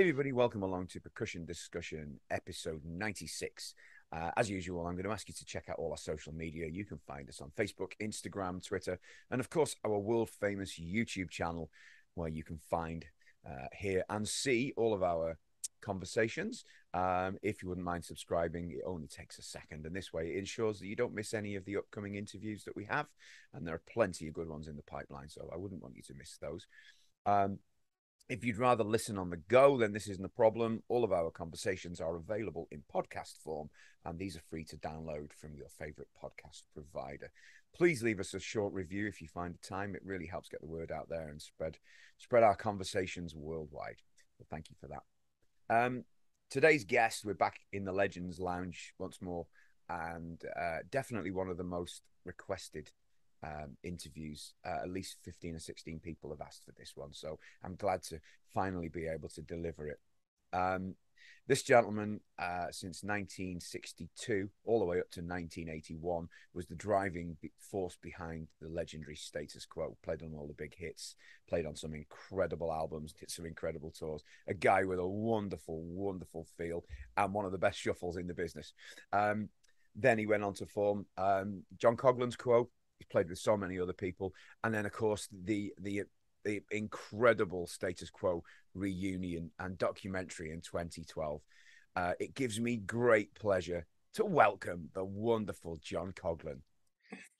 Everybody, welcome along to Percussion Discussion, episode 96. Uh, as usual, I'm going to ask you to check out all our social media. You can find us on Facebook, Instagram, Twitter, and of course, our world famous YouTube channel, where you can find, uh, hear, and see all of our conversations. Um, if you wouldn't mind subscribing, it only takes a second. And this way, it ensures that you don't miss any of the upcoming interviews that we have. And there are plenty of good ones in the pipeline. So I wouldn't want you to miss those. Um, if you'd rather listen on the go, then this isn't a problem. All of our conversations are available in podcast form, and these are free to download from your favorite podcast provider. Please leave us a short review if you find the time. It really helps get the word out there and spread spread our conversations worldwide. So thank you for that. Um, today's guest, we're back in the Legends Lounge once more, and uh, definitely one of the most requested um, interviews. Uh, at least 15 or 16 people have asked for this one. So I'm glad to finally be able to deliver it. Um, this gentleman, uh, since 1962, all the way up to 1981, was the driving force behind the legendary status quo. Played on all the big hits, played on some incredible albums, did some incredible tours. A guy with a wonderful, wonderful feel and one of the best shuffles in the business. Um, then he went on to form um, John Coghlan's Quo, He's played with so many other people, and then of course the the the incredible status quo reunion and documentary in 2012. Uh, it gives me great pleasure to welcome the wonderful John Coghlan.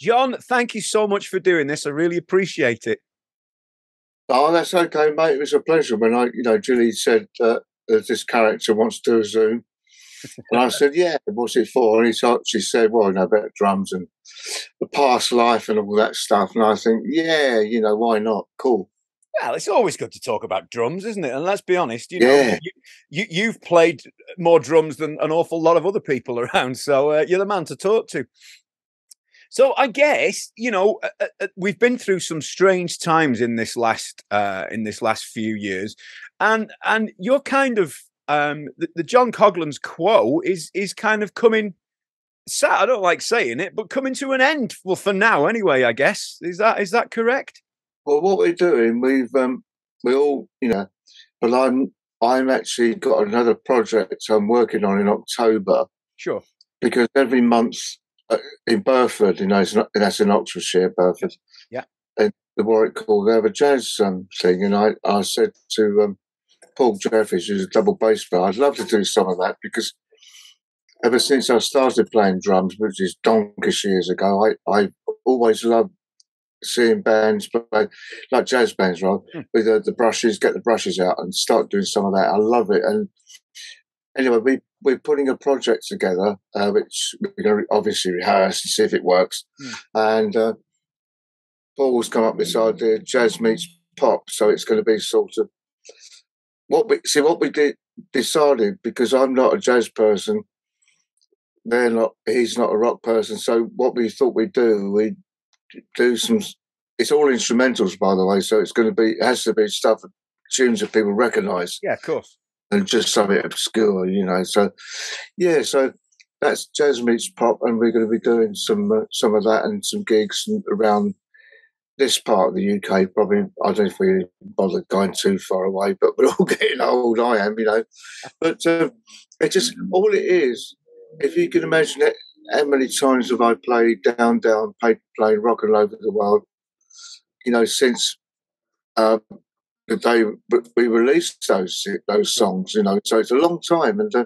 John, thank you so much for doing this. I really appreciate it. Oh, that's okay, mate. It was a pleasure when I, you know, Julie said uh, this character wants to do a Zoom and I said, "Yeah, what's it for?" And he she said, "Well, you know about drums and the past life and all that stuff." And I think, "Yeah, you know, why not? Cool." Well, it's always good to talk about drums, isn't it? And let's be honest, you know, yeah. you, you have played more drums than an awful lot of other people around, so uh, you're the man to talk to. So I guess you know uh, uh, uh, we've been through some strange times in this last uh, in this last few years, and and you're kind of um, the, the John Coghlan's quo is is kind of coming. Sad, I don't like saying it, but coming to an end. Well, for now, anyway. I guess is that is that correct? Well, what we're doing, we've um, we all, you know, but I'm I'm actually got another project I'm working on in October. Sure. Because every month uh, in Burford, you know, that's in Oxfordshire, Burford. Yeah. And the Warwick Hall, they have a jazz um, thing, and I I said to um, Paul Jeffries, who's a double bass player. I'd love to do some of that because ever since I started playing drums, which is donkish years ago, I, I always loved seeing bands play, like jazz bands, right? Hmm. With the, the, brushes, get the brushes out and start doing some of that. I love it. And anyway, we, we're putting a project together, uh, which we're going to obviously rehearse and see if it works. Hmm. And uh, Paul's come up with this idea jazz meets pop. So it's going to be sort of what we see what we did decided because I'm not a jazz person. They're not. He's not a rock person. So what we thought we'd do, we do some. It's all instrumentals, by the way. So it's going to be. It has to be stuff, tunes that people recognise. Yeah, of course. And just something obscure, you know. So, yeah. So that's jazz meets pop, and we're going to be doing some uh, some of that and some gigs around this part of the UK, probably, I don't know if we bother going too far away, but we're all getting old, I am, you know. But um, it just, all it is, if you can imagine it, how many times have I played down, down, played, playing rock and over the world, you know, since uh, the day we released those those songs, you know. So it's a long time, and uh,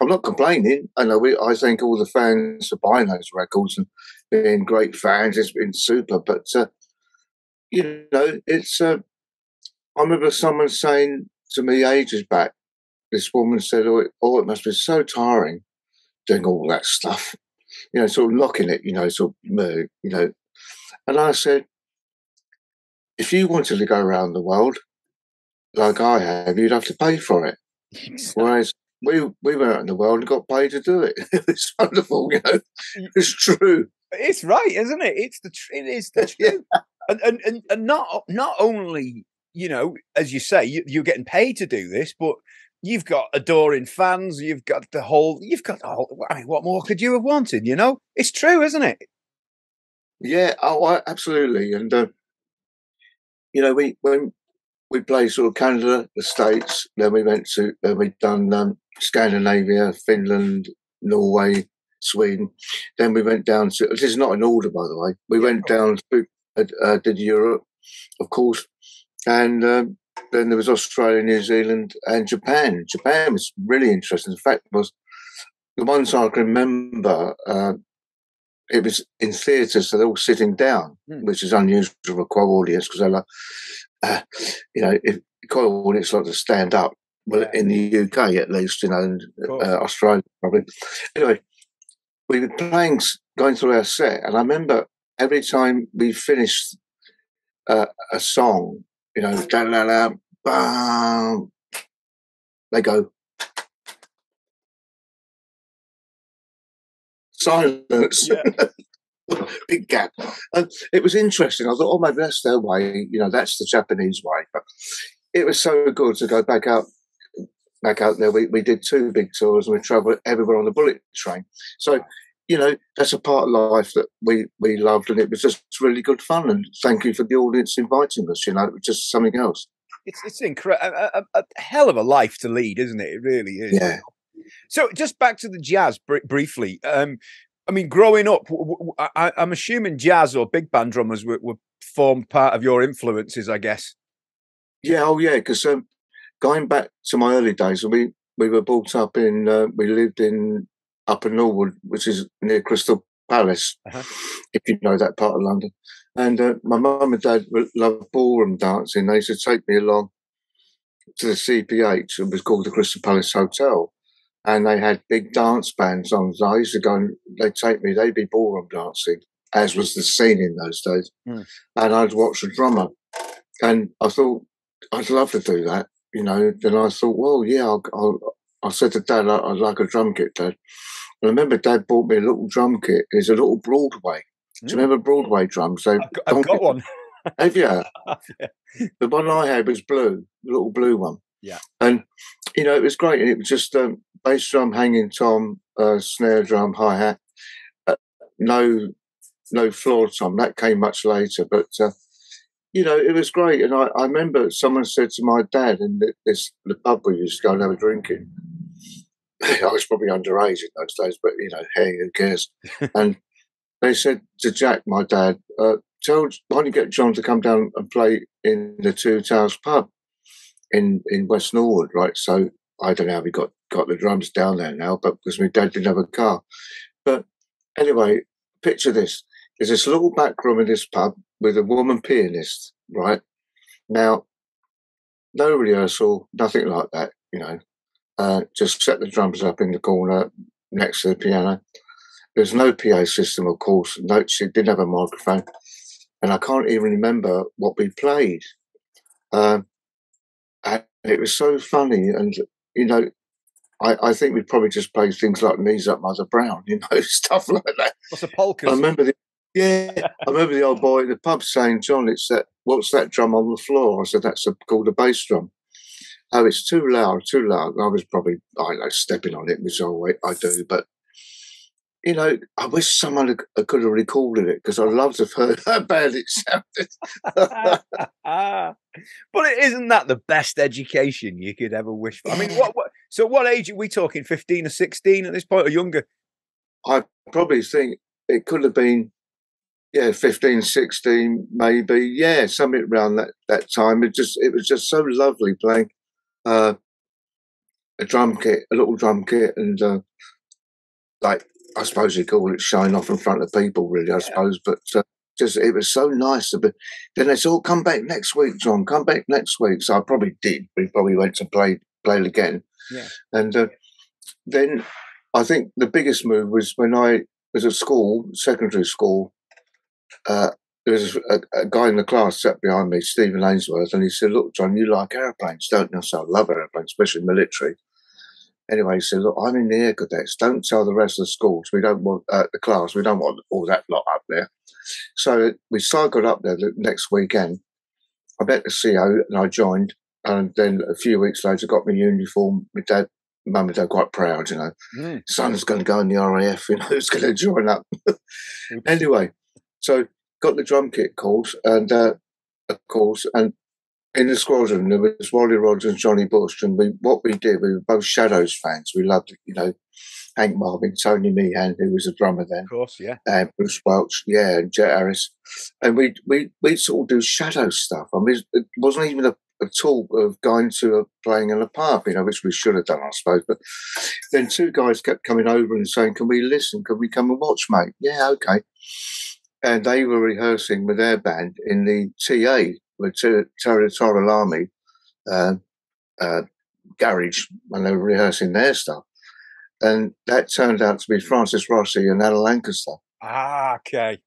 I'm not complaining. I know we, I thank all the fans for buying those records and being great fans. It's been super, but uh, you know, it's. Uh, I remember someone saying to me ages back, this woman said, "Oh, it, oh, it must be so tiring doing all that stuff." You know, sort of locking it. You know, sort of, you know. And I said, if you wanted to go around the world like I have, you'd have to pay for it. Whereas we we went out in the world and got paid to do it. it's wonderful, you know. It's true. It's right, isn't it? It's the tr- it is the truth. yeah and, and and not not only you know as you say you, you're getting paid to do this, but you've got adoring fans. You've got the whole. You've got the whole. I mean, what more could you have wanted? You know, it's true, isn't it? Yeah. Oh, absolutely. And uh, you know, we when we played sort of Canada, the States. Then we went to, then we'd done um, Scandinavia, Finland, Norway, Sweden. Then we went down to, this is not in order, by the way. We went down to, uh, did Europe, of course. And um, then there was Australia, New Zealand, and Japan. Japan was really interesting. The fact, was the ones I can remember. Uh, it was in theatres, so they're all sitting down, hmm. which is unusual for a Quo audience because they're like, uh, you know, if Quo audience like to stand up. Well, yeah. in the UK at least, you know, and uh, Australia probably. Anyway, we were playing, going through our set, and I remember every time we finished uh, a song, you know, da la la, bam, they go. Silence. Yeah. big gap. And it was interesting. I thought, oh, maybe that's their way. You know, that's the Japanese way. But it was so good to go back out, back out there. We, we did two big tours and we travelled everywhere on the bullet train. So, you know, that's a part of life that we, we loved and it was just really good fun. And thank you for the audience inviting us. You know, it was just something else. It's it's incredible, a, a, a, hell of a life to lead, isn't it? It really is. Yeah. So just back to the jazz br- briefly. Um, I mean, growing up, I, am assuming jazz or big band drummers were, were, formed part of your influences, I guess. Yeah, oh yeah, because um, going back to my early days, we we were brought up in, uh, we lived in Upper Norwood, which is near Crystal Palace, uh-huh. if you know that part of London. And uh, my mum and dad loved ballroom dancing. They used to take me along to the CPH, it was called the Crystal Palace Hotel and they had big dance bands on. So I used to go and they'd take me, they'd be ballroom dancing, as was the scene in those days. Mm. And I'd watch the drummer. And I thought, I'd love to do that, you know. Then I thought, well, yeah, I'll, I'll, i said to Dad, I'd like a drum kit, Dad. I remember Dad bought me a little drum kit. It's a little Broadway. Mm. Do you hmm. remember Broadway drums? I've got, I've got one. Have you? yeah. The one I had was blue, the little blue one. Yeah. And, you know, it was great. And it was just um, bass drum, hanging tom, uh, snare drum, hi hat. Uh, no, no floor tom. That came much later, but uh, you know it was great. And I, I, remember someone said to my dad in the, this the pub we used to go and have a drink in. I was probably underage in those days, but you know, hey, who cares? and they said to Jack, my dad, uh, tell why don't you get John to come down and play in the Two Towers pub in in West Norwood, right? So I don't know how we got got the drums down there now, but because my dad didn't have a car. But anyway, picture this: there's this little back room in this pub with a woman pianist, right? Now, no rehearsal, nothing like that, you know. Uh, just set the drums up in the corner next to the piano. There's no PA system, of course. No, she didn't have a microphone, and I can't even remember what we played. Uh, and it was so funny, and you know, I, I think we'd probably just play things like "Knees Up, Mother Brown," you know, stuff like that. What's a polka? I remember the yeah, I remember the old boy at the pub saying, "John, it's that. What's that drum on the floor?" I said, "That's a, called a bass drum." Oh, it's too loud, too loud. I was probably, I don't know, stepping on it, which I, I do. But you know, I wish someone could have recorded it because I'd love to have heard how bad it sounded. but isn't that the best education you could ever wish for? I mean, what, what, so what age are we talking? 15 or 16 at this point or younger? I probably think it could have been, yeah, 15, 16, maybe. Yeah, something around that, that time. It just, it was just so lovely playing uh, a drum kit, a little drum kit and uh, like I suppose you call it showing off in front of people, really. I suppose, but uh, just it was so nice to be. Then they said, "Oh, come back next week, John. Come back next week." So I probably did. We probably went to play play it again. Yeah. And uh, then I think the biggest move was when I was at school, secondary school. Uh, there was a, a, guy in the class sat behind me, Stephen Ainsworth, and he said, "Look, John, you like airplanes, don't you?" So I love airplanes, especially military. Anyway, he said, look, I'm in the air cadets. Don't tell the rest of the schools. We don't want uh, the class. We don't want all that lot up there. So we cycled up there the next weekend. I met the CO and I joined. And then a few weeks later, got my uniform. My dad, mum and dad quite proud, you know. Mm. Son's going to go in the RAF, you know, who's going to join up. anyway, so got the drum kit course and, uh, of course, and in the squadron, there was Wally Rogers and Johnny Bush, and we what we did, we were both Shadows fans. We loved, you know, Hank Marvin, Tony Meehan, who was a drummer then, Of course, yeah. and Bruce Welch, yeah, and Jet Harris, and we we we sort of do shadow stuff. I mean, it wasn't even a, a talk of going to a, playing in a pub, you know, which we should have done, I suppose. But then two guys kept coming over and saying, "Can we listen? Can we come and watch, mate?" Yeah, okay. And they were rehearsing with their band in the TA, the Ter- Territorial Army uh, uh, garage, when they were rehearsing their stuff. And that turned out to be Francis Rossi and Alan Lancaster. Ah, okay.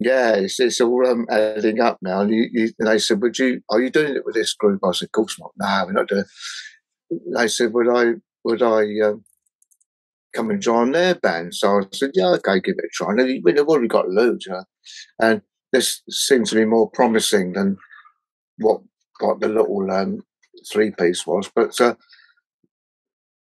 Yeah, it's, it's all um, adding up now. And, you, you, and they said, "Would you? Are you doing it with this group?" I said, "Of course not. No, we're not doing." it." They said, "Would I? Would I um, come and join their band?" So I said, "Yeah, okay, give it a try." And we've already got loads, you know, and this seemed to be more promising than what what the little um, three piece was. But uh,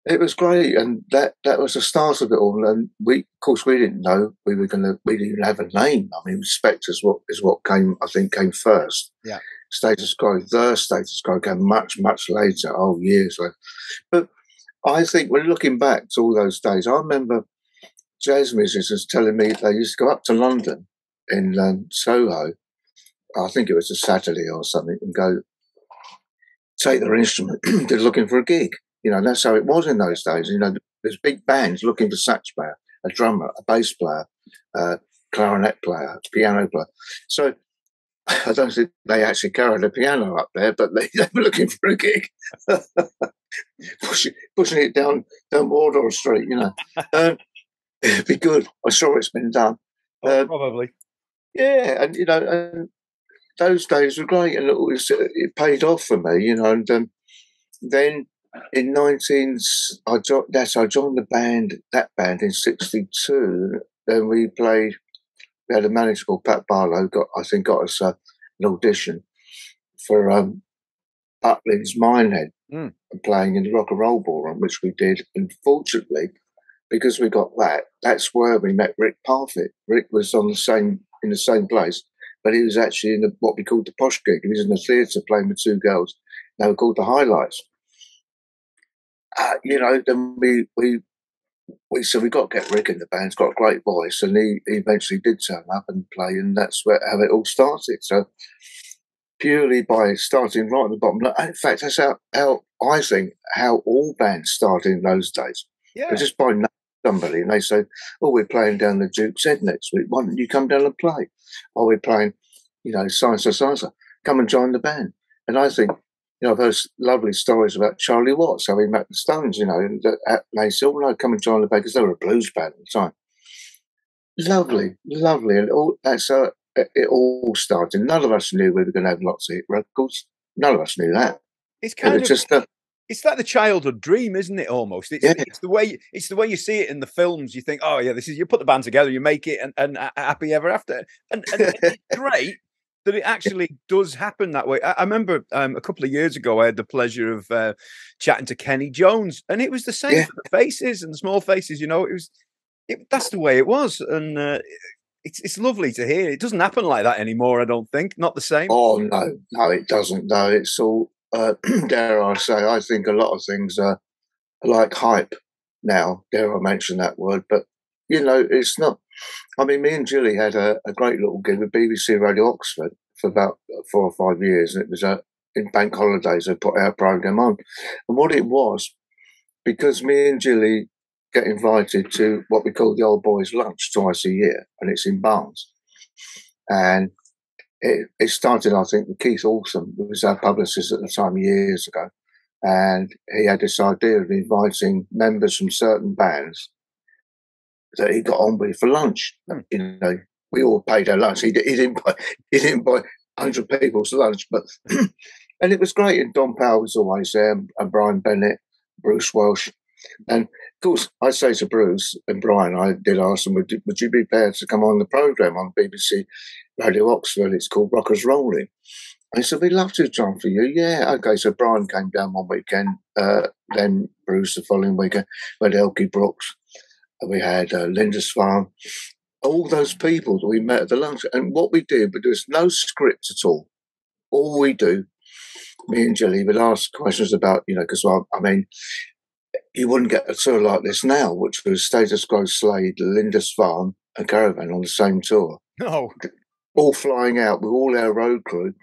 it was great, and that that was the start of it all. And we, of course, we didn't know we were going to. We didn't even have a name. I mean, Spectres what is what came. I think came first. Yeah. Status Quo, the Status Quo came much much later. Oh, years later. But I think when looking back to all those days, I remember jazz musicians telling me they used to go up to London in um, Soho. I think it was a Saturday or something, and go take their instrument. They're looking for a gig. You know, that's how it was in those days. You know, there's big bands looking for sax player, a drummer, a bass player, a clarinet player, a piano player. So I don't think they actually carried a piano up there, but they, they were looking for a gig, pushing, pushing it down down Wardour Street. You know, um, it'd be good. I'm sure it's been done. Oh, Uh, probably. Yeah, and you know, and those days were great, and it was it paid off for me, you know. And um, then in nineteen, I joined. That's I joined the band, that band in '62. Then we played. We had a manager called Pat Barlow. Got I think got us uh, an audition for um, Butlins Minehead, Mm. playing in the Rock and Roll Ballroom, which we did. Unfortunately, because we got that, that's where we met Rick Parfitt. Rick was on the same in the same place, but he was actually in the, what we called the posh gig. He was in the theatre playing with two girls. They were called the Highlights. Uh, you know, then we we we said we got to get Rick in the band. He's got a great voice, and he, he eventually did turn up and play, and that's where how it all started. So purely by starting right at the bottom. In fact, that's how, how I think how all bands started in those days. Yeah. Just by knowing somebody, and they say, "Oh, we're playing down the Duke's Head next week. Why don't you come down and play?" Or we're playing, you know, science or science. Come and join the band. And I think, you know, I've heard lovely stories about Charlie Watts, he met the Stones. You know, and they said, "Oh no, come and join the band," because they were a blues band at the time. Lovely, lovely, and all that's how it, it all started. None of us knew we were going to have lots of hit records. None of us knew that. It's kind was of just uh, it's like the childhood dream, isn't it? Almost. It's, Yeah. it's the way it's the way you see it in the films. You think, oh yeah, this is you put the band together, you make it, and, and uh, happy ever after. And, and it's great that it actually does happen that way. I, I remember um, a couple of years ago, I had the pleasure of uh, chatting to Kenny Jones, and it was the same Yeah. for the faces and the small faces. You know, it was it, that's the way it was, and uh, it's it's lovely to hear. It doesn't happen like that anymore. I don't think. Not the same. Oh no, no, it doesn't. No, it's all. Uh, dare I say? I think a lot of things are like hype now. Dare I mention that word? But you know, it's not. I mean, me and Julie had a, a great little gig with BBC Radio Oxford for about four or five years, and it was a in bank holidays. They put our program on, and what it was because me and Julie get invited to what we call the old boys' lunch twice a year, and it's in Barnes, and it, it started, I think, with Keith Altham, who was our publicist at the time years ago. And he had this idea of inviting members from certain bands that he got on with for lunch. Hmm. You know, we all paid our lunch. He, he didn't buy he didn't buy hundred people's lunch, but and it was great. And Don Powell was always there, and, and Brian Bennett, Bruce Welch, and of course, I say to Bruce and Brian, I did ask them, would, you- would you be prepared to come on the program on BBC Radio Oxford? It's called Rockers Rolling. I said, we'd love to, John, for you. Yeah, okay. So Brian came down one weekend, uh, then Bruce the following weekend. We had Elkie Brooks, and we had uh, Lindisfarne, all those people that we met at the lunch. And what we did, but there's no script at all. All we do me and Jilly would ask questions about, you know, because well, I mean, you wouldn't get a tour like this now, which was Status Quo Slade, Lindisfarne, and Caravan on the same tour. No. All flying out with all our road crew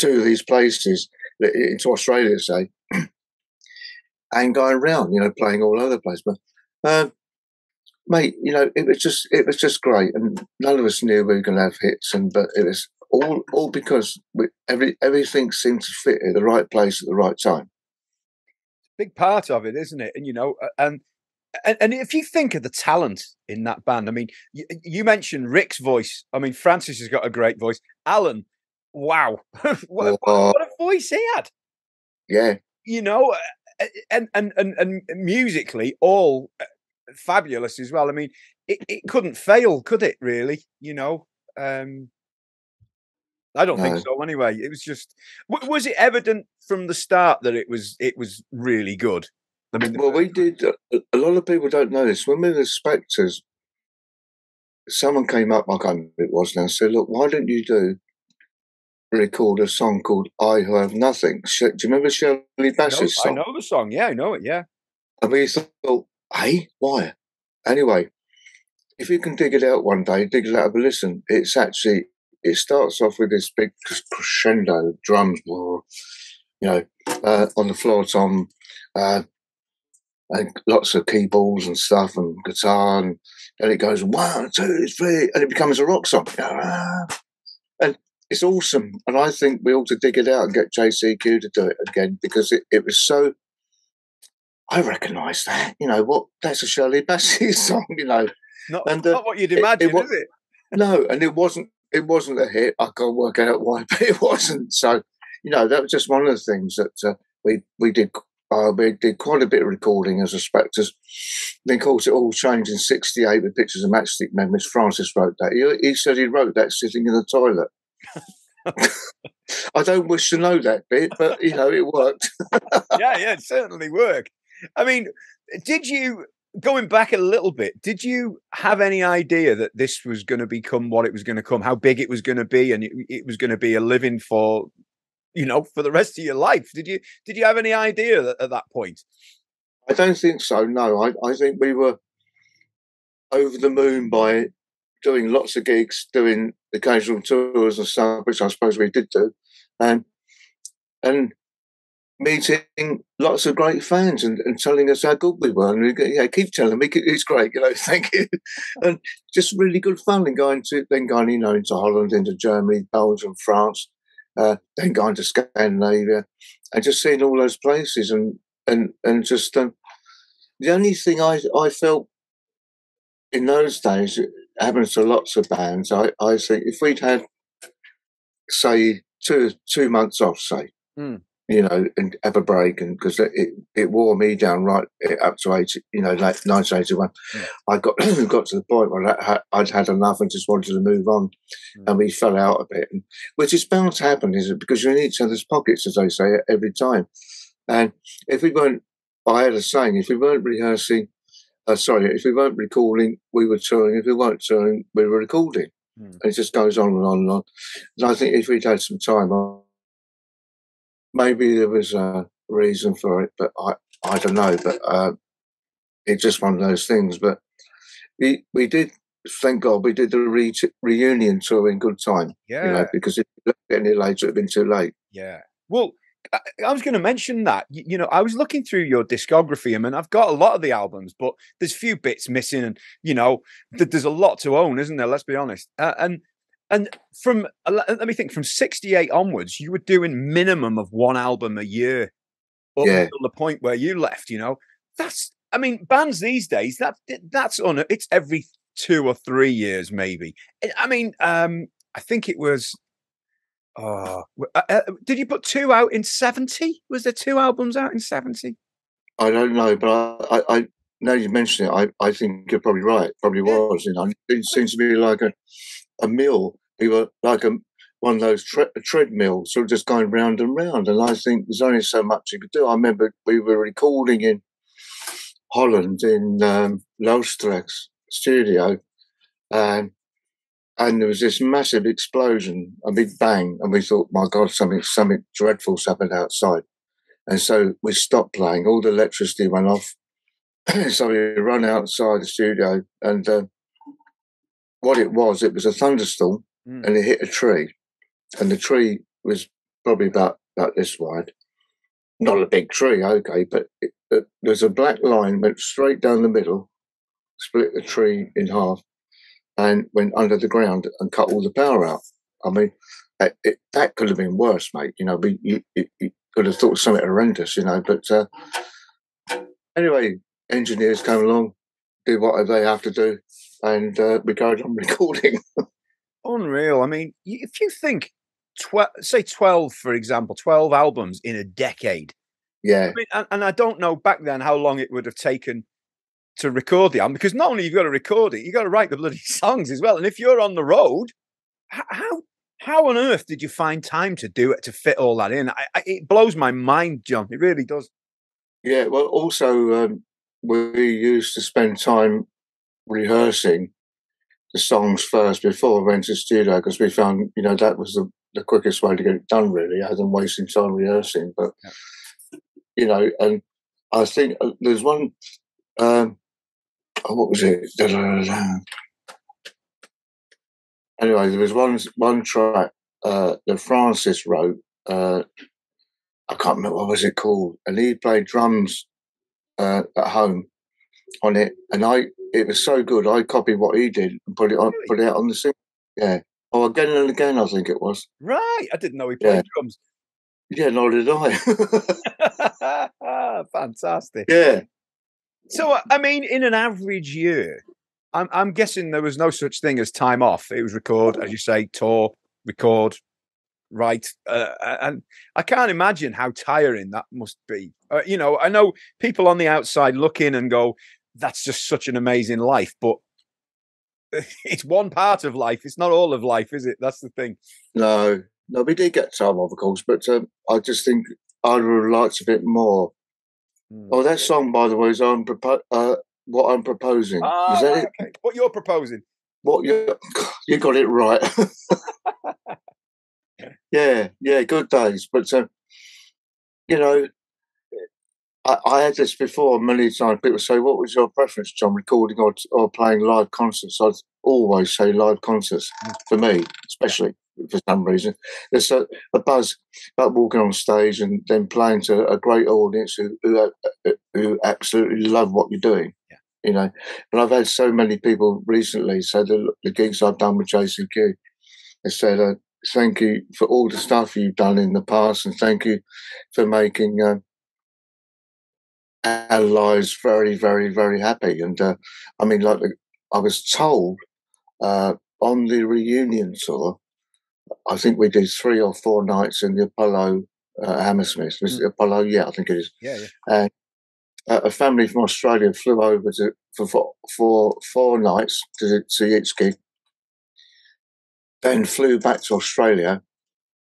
to these places, into Australia, say, and going around, you know, playing all over the place. But, um, mate, you know, it was just it was just great, and none of us knew we were going to have hits, and but it was all all because we, every everything seemed to fit at the right place at the right time. Big part of it, isn't it? And you know, and and, and if you think of the talent in that band, I mean, you, you mentioned Rick's voice. I mean, Francis has got a great voice. Alan, wow, what, uh, what a voice he had! Yeah, you know, and and and, and musically, all uh, fabulous as well. I mean, it, it couldn't fail, could it? Really, you know. Um, I don't no. think so. Anyway, it was just. Was it evident from the start that it was it was really good? I mean, well, we did. Uh, a lot of people don't know this. When we were Spectres, someone came up, I can't remember it was now, said, "Look, why don't you do record a song called I Who Have Nothing?" Do you remember Shirley Bassey's song? I know the song. Yeah, I know it. Yeah. And we thought, hey, why? Anyway, if you can dig it out one day, dig it out, of a listen. It's actually it starts off with this big crescendo drums, you know, uh, on the floor tom, uh, and lots of keyboards and stuff and guitar, and then it goes one, two, three, and it becomes a rock song. And it's awesome. And I think we ought to dig it out and get JCQ to do it again because it, it was so. I recognise that. You know what? That's a Shirley Bassey song. You know, not, and, uh, not what you'd imagine, it, it was, is it? No, and it wasn't it wasn't a hit. I can't work out why, but it wasn't. So, you know, that was just one of the things that uh, we we did. Uh, we did quite a bit of recording as a Spectres. Then, of course, it all changed in '68 with pictures of Matchstick Memories. Francis wrote that. He, he said he wrote that sitting in the toilet. I don't wish to know that bit, but you know, it worked. yeah, yeah, it certainly worked. I mean, did you going back a little bit, did you have any idea that this was going to become what it was going to come, how big it was going to be, and it, it was going to be a living for, you know, for the rest of your life? Did you did you have any idea that, at that point? I don't think so. No, I, I think we were over the moon by doing lots of gigs, doing occasional tours and stuff, which I suppose we did do, and and meeting lots of great fans and, and telling us how good we were. And we, yeah, keep telling me it's great, you know, thank you. and just really good fun and going to, then going, you know, into Holland, into Germany, Belgium, France, uh, then going to Scandinavia and just seeing all those places and, and, and just, um, the only thing I, I felt in those days, it happens to lots of bands, I, I think if we'd had, say, two, two months off, say, mm you know, and have a break, and because it, it, wore me down right eh, up to eighty, you know, like nineteen eighty one. Yeah. I got got to the point where I, would had enough and just wanted to move on, mm. and we fell out a bit, and, which is bound to happen, is it? Because you're in each other's pockets, as they say, every time. And if we weren't, I had a saying, if we weren't rehearsing, uh, sorry, if we weren't recording, we were touring. If we weren't touring, we were recording. Mm. And it just goes on and on and on. And I think if we'd had some time, maybe there was a reason for it, but I, I don't know. But uh, it's just one of those things. But we we did, thank God, we did the re- reunion tour in good time. Yeah, you know, because if any later, it'd been too late. Yeah. Well, I, I was going to mention that. You, you, know, I was looking through your discography. I mean, I've got a lot of the albums, but there's a few bits missing, and you know, th- there's a lot to own, isn't there? Let's be honest. Uh, and and from let me think, from '68 onwards, you were doing minimum of one album a year, up yeah. until the point where you left. You know, that's I mean, bands these days that that's on it's every two or three years, maybe. I mean, um, I think it was. Uh, uh, did you put two out in '70? Was there two albums out in '70? I don't know, but I, I, I now you mention it, I, I think you're probably right. Probably was. You know, it seems to be like a a mill. We were like a one of those tre- treadmills, sort of just going round and round. And I think there's only so much you could do. I remember we were recording in Holland in um, studio, and and there was this massive explosion, a big bang, and we thought, my God, something something dreadful's happened outside. And so we stopped playing. All the electricity went off. so we ran outside the studio, and uh, what it was, it was a thunderstorm, mm. and it hit a tree, and the tree was probably about about this wide. Not a big tree, okay, but it, it, there's a black line went straight down the middle, split the tree in half, and went under the ground and cut all the power out. I mean, it, it, that could have been worse, mate. You know, we, you, you, you could have thought something horrendous, you know. But uh, anyway, engineers come along, do what they have to do, and uh, we carried on recording. Unreal. I mean, if you think, tw- say 12, for example, 12 albums in a decade. Yeah. I mean, and, and I don't know back then how long it would have taken to record the album because not only you've got to record it, you've got to write the bloody songs as well. And if you're on the road, how how on earth did you find time to do it to fit all that in? I, I, it blows my mind, John. It really does. Yeah. Well, also um, we used to spend time rehearsing the songs first before we went to the studio because we found you know that was the, the quickest way to get it done really other than wasting time rehearsing but yeah. you know and i think uh, there's one um, oh, what was it? Anyway, there was one one track uh, that Francis wrote. Uh, I can't remember what was it called, and he played drums uh, at home on it, and I it was so good. I copied what he did and put it on, put it out on the single. Yeah. Oh, again and again, I think it was. Right, I didn't know he played yeah. drums. Yeah, nor did I. Fantastic. Yeah, so, uh, I mean, in an average year, I'm, I'm guessing there was no such thing as time off. It was record, as you say, tour, record, write, uh, and I can't imagine how tiring that must be. Uh, you know, I know people on the outside look in and go, "That's just such an amazing life," but it's one part of life. It's not all of life, is it? That's the thing. No, no, we did get time off, of course, but um, I just think I would have liked a bit more Mm. Oh, that song, by the way, is I'm propo- uh, what I'm proposing. Ah, is that it? What you're proposing? What you you got it right. yeah, yeah, good days. But uh, you know, I, I, had this before many times. People say, "What was your preference, John, recording or, or playing live concerts?" I'd always say live concerts for me, especially for some reason. There's a, a, buzz about walking on stage and then playing to a great audience who who, uh, who absolutely love what you're doing. Yeah. You know, and I've had so many people recently say the, the gigs I've done with JCQ. They said, uh, "Thank you for all the stuff you've done in the past, and thank you for making." Uh, our lives very, very, very happy. And uh, I mean, like I was told uh, on the reunion tour I think we did three or four nights in the Apollo uh, Hammersmith. Was mm. it Apollo? Yeah, I think it is. Yeah, yeah. And uh, a family from Australia flew over to for four, for four nights to see its gig. Then flew back to Australia,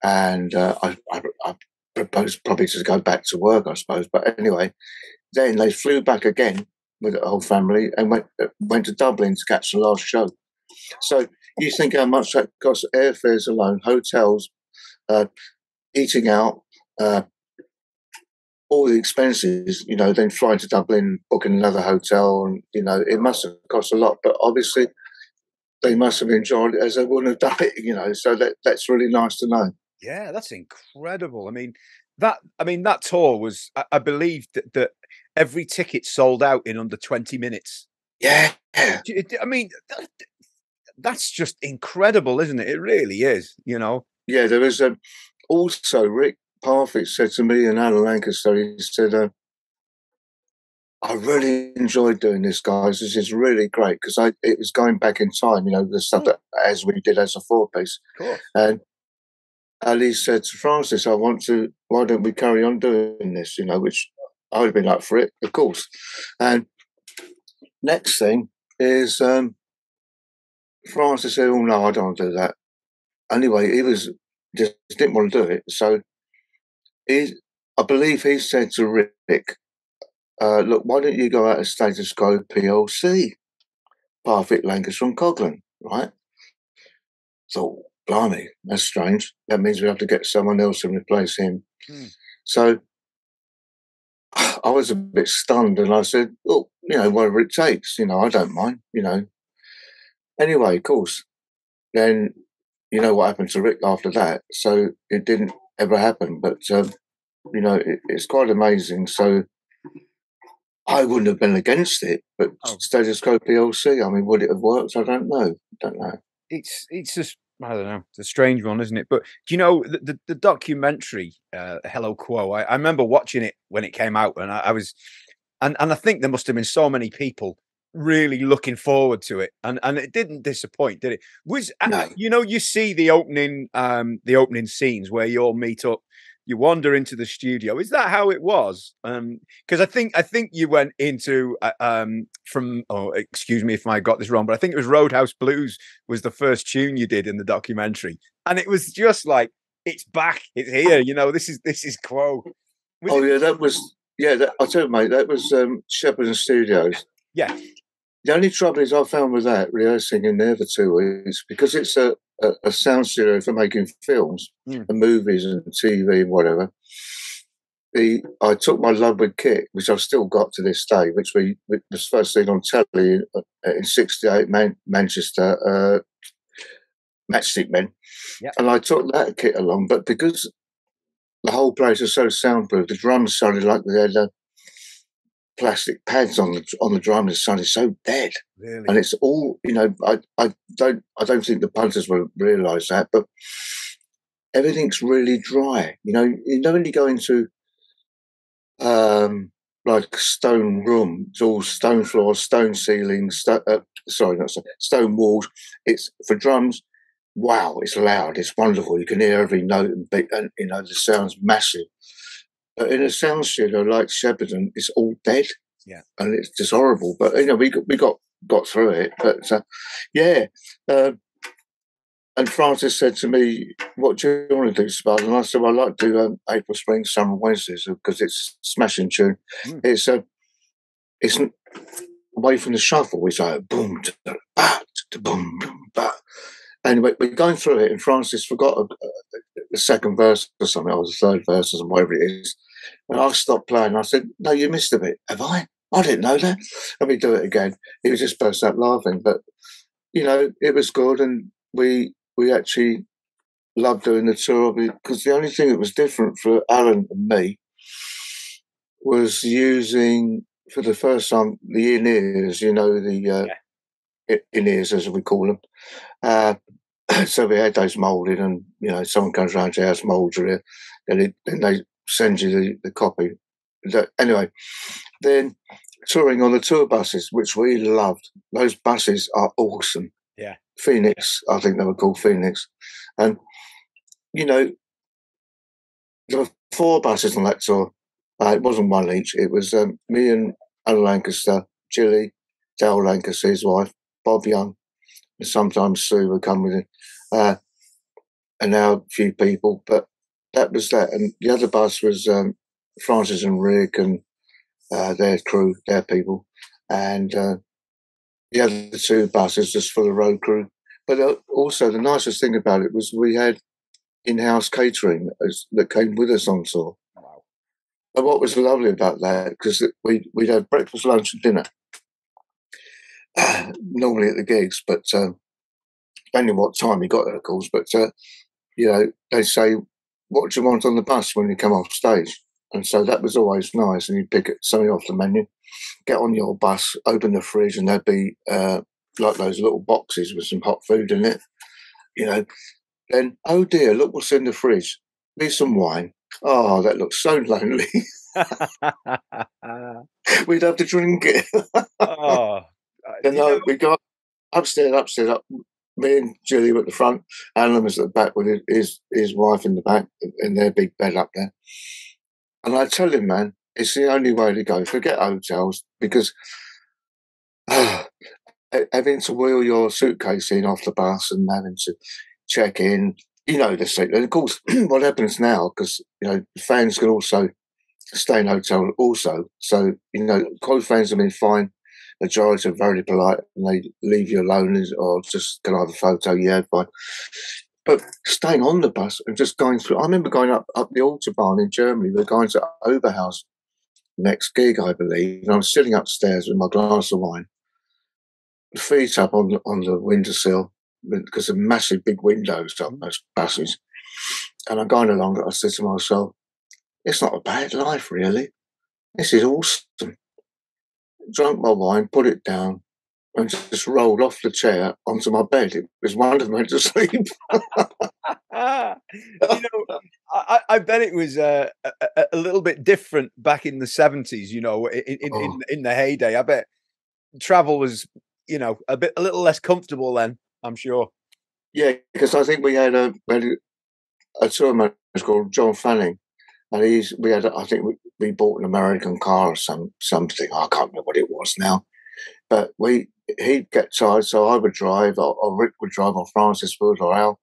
and uh, I, I, I probably to go back to work, I suppose. But anyway, then they flew back again with the whole family and went went to Dublin to catch the last show. So you think how much that costs airfares alone, hotels, uh, eating out, uh, all the expenses, you know, then flying to Dublin, booking another hotel, and, you know, it must have cost a lot. But obviously, they must have enjoyed it as they wouldn't have done it, you know. So that that's really nice to know. Yeah, that's incredible. I mean, that I mean that tour was, I, I believe that, that every ticket sold out in under twenty minutes. Yeah. I mean, that's just incredible, isn't it? It really is, you know. Yeah, there was um, also Rick Parfitt said to me and Alan Lancaster, he said, uh, I really enjoyed doing this, guys. This is really great because I it was going back in time, you know, the stuff that as we did as a four piece. Cool. And Ali said to Francis, I want to, why don't we carry on doing this, you know, which I would have been up for it, of course. And next thing is um, Francis said, "Oh no, I don't want to do that." Anyway, he was just didn't want to do it. So he, I believe, he said to Rick, uh, "Look, why don't you go out of Status Quo PLC, Parfitt Lancaster from Coghlan, right?" thought, blimey, that's strange. That means we have to get someone else and replace him. Mm. So I was a bit stunned and I said, well, you know, whatever it takes, you know, I don't mind, you know. Anyway, of course, then you know what happened to Rick after that. So it didn't ever happen. But, um, you know, it, it's quite amazing. So I wouldn't have been against it, but oh. Status Quo PLC, I mean, would it have worked? I don't know. Don't know. It's, it's just, I don't know. It's a strange one, isn't it? But do you know the the, the documentary uh, Hello Quo? I, I, remember watching it when it came out, and I, I, was, and and I think there must have been so many people really looking forward to it, and and it didn't disappoint, did it? Was no. you know you see the opening um the opening scenes where you all meet up you wander into the studio. Is that how it was? Because um, I think I think you went into uh, um, from. Oh, excuse me if I got this wrong, but I think it was Roadhouse Blues was the first tune you did in the documentary, and it was just like it's back, it's here. You know, this is this is Quo. Was oh it- yeah, that was yeah. That, I'll tell you, mate. That was um, Shepperton Studios. Yeah. The only trouble is I found with that rehearsing in there for two weeks because it's a, a, a sound studio for making films mm. and movies and TV and whatever. The I took my Ludwig kit, which I've still got to this day, which we was first seen on telly in, uh, in '68, Man, Manchester, uh, Matchstick Men, yep. and I took that kit along. But because the whole place is so soundproof, the drums sounded like they had a plastic pads on the on the drum and sounded so dead. Really? And it's all you know. I, I don't I don't think the punters will realise that, but everything's really dry. You know, you know when you go into um, like stone room, it's all stone floors, stone ceilings. Uh, sorry, not stone, stone walls. It's for drums. Wow, it's loud. It's wonderful. You can hear every note and beat, and you know the sound's massive. In a sound studio like Shepperton, it's all dead. Yeah. And it's just horrible. But, you know, we got, we got, got through it. But, uh, yeah. Uh, and Francis said to me, What do you want to do, Spud? And I said, well, I'd like to do um, April, Spring, Summer, Wednesdays because it's smashing tune. Mm. It's a, uh, it's away from the shuffle. It's like boom, ba, boom, ba. Anyway, we're going through it, and Francis forgot a, a, the second verse or something, or the third verse or whatever it is. And I stopped playing. I said, No, you missed a bit. Have I? I didn't know that. Let me do it again. He was just burst out laughing. But, you know, it was good. And we we actually loved doing the tour because the only thing that was different for Alan and me was using, for the first time, the in ears, you know, the uh, yeah. in ears, as we call them. Uh, so we had those moulded, and you know, someone comes around to your house, it, then, it, then they send you the, the copy. Anyway, then touring on the tour buses, which we loved. Those buses are awesome. Yeah. Phoenix, I think they were called Phoenix. And, you know, there were four buses on that tour. Uh, it wasn't one each. It was um, me and Alan Lancaster, Jilly, Dale Lancaster, his wife, Bob Young, and sometimes Sue would come with him. Uh, and now a few people. But that was that. And the other bus was um, Francis and Rick and uh, their crew, their people, and uh, the other two buses just for the road crew. But uh, also, the nicest thing about it was we had in-house catering as, that came with us on tour. Wow. And what was lovely about that, because we we'd have breakfast, lunch, and dinner. normally at the gigs, but um, depending what time you got there, of course. But uh, you know, they say what do you want on the bus when you come off stage? And so that was always nice. And you pick something off the menu, get on your bus, open the fridge, and there'd be uh, like those little boxes with some hot food in it. You know, then oh dear, look what's in the fridge. Be some wine. Oh, that looks so lonely. We'd have to drink it. oh, and uh, we got upstairs, upstairs, up me and Julie were at the front, Alan was at the back with his his wife in the back in their big bed up there. And I tell him, man, it's the only way to go. Forget hotels because uh, having to wheel your suitcase in off the bus and having to check in, you know the seat. And of course, what happens now because you know fans can also stay in hotel also. So you know, Quo fans have been fine majority are very polite and they leave you alone or oh, just can I have a photo? Yeah, fine. But staying on the bus and just going through, I remember going up up the Autobahn in Germany. We are going to Oberhaus next gig, I believe, and I was sitting upstairs with my glass of wine, feet up on on the windowsill because of massive big windows on those buses. And I'm going along, I said to myself, it's not a bad life, really. This is awesome. Drank my wine, put it down, and just rolled off the chair onto my bed. It was wonderful to sleep. you know, I, I, bet it was uh, a, a, little bit different back in the seventies. You know, in in, oh. in in the heyday, I bet travel was, you know, a bit a little less comfortable then. I'm sure. Yeah, because I think we had a, we had a tour manager called John Fanning, and he's we had I think we, bought an American car or some something I can't remember what it was now, but we he'd get tired, so I would drive, or, or Rick would drive, or Francis would, or Al.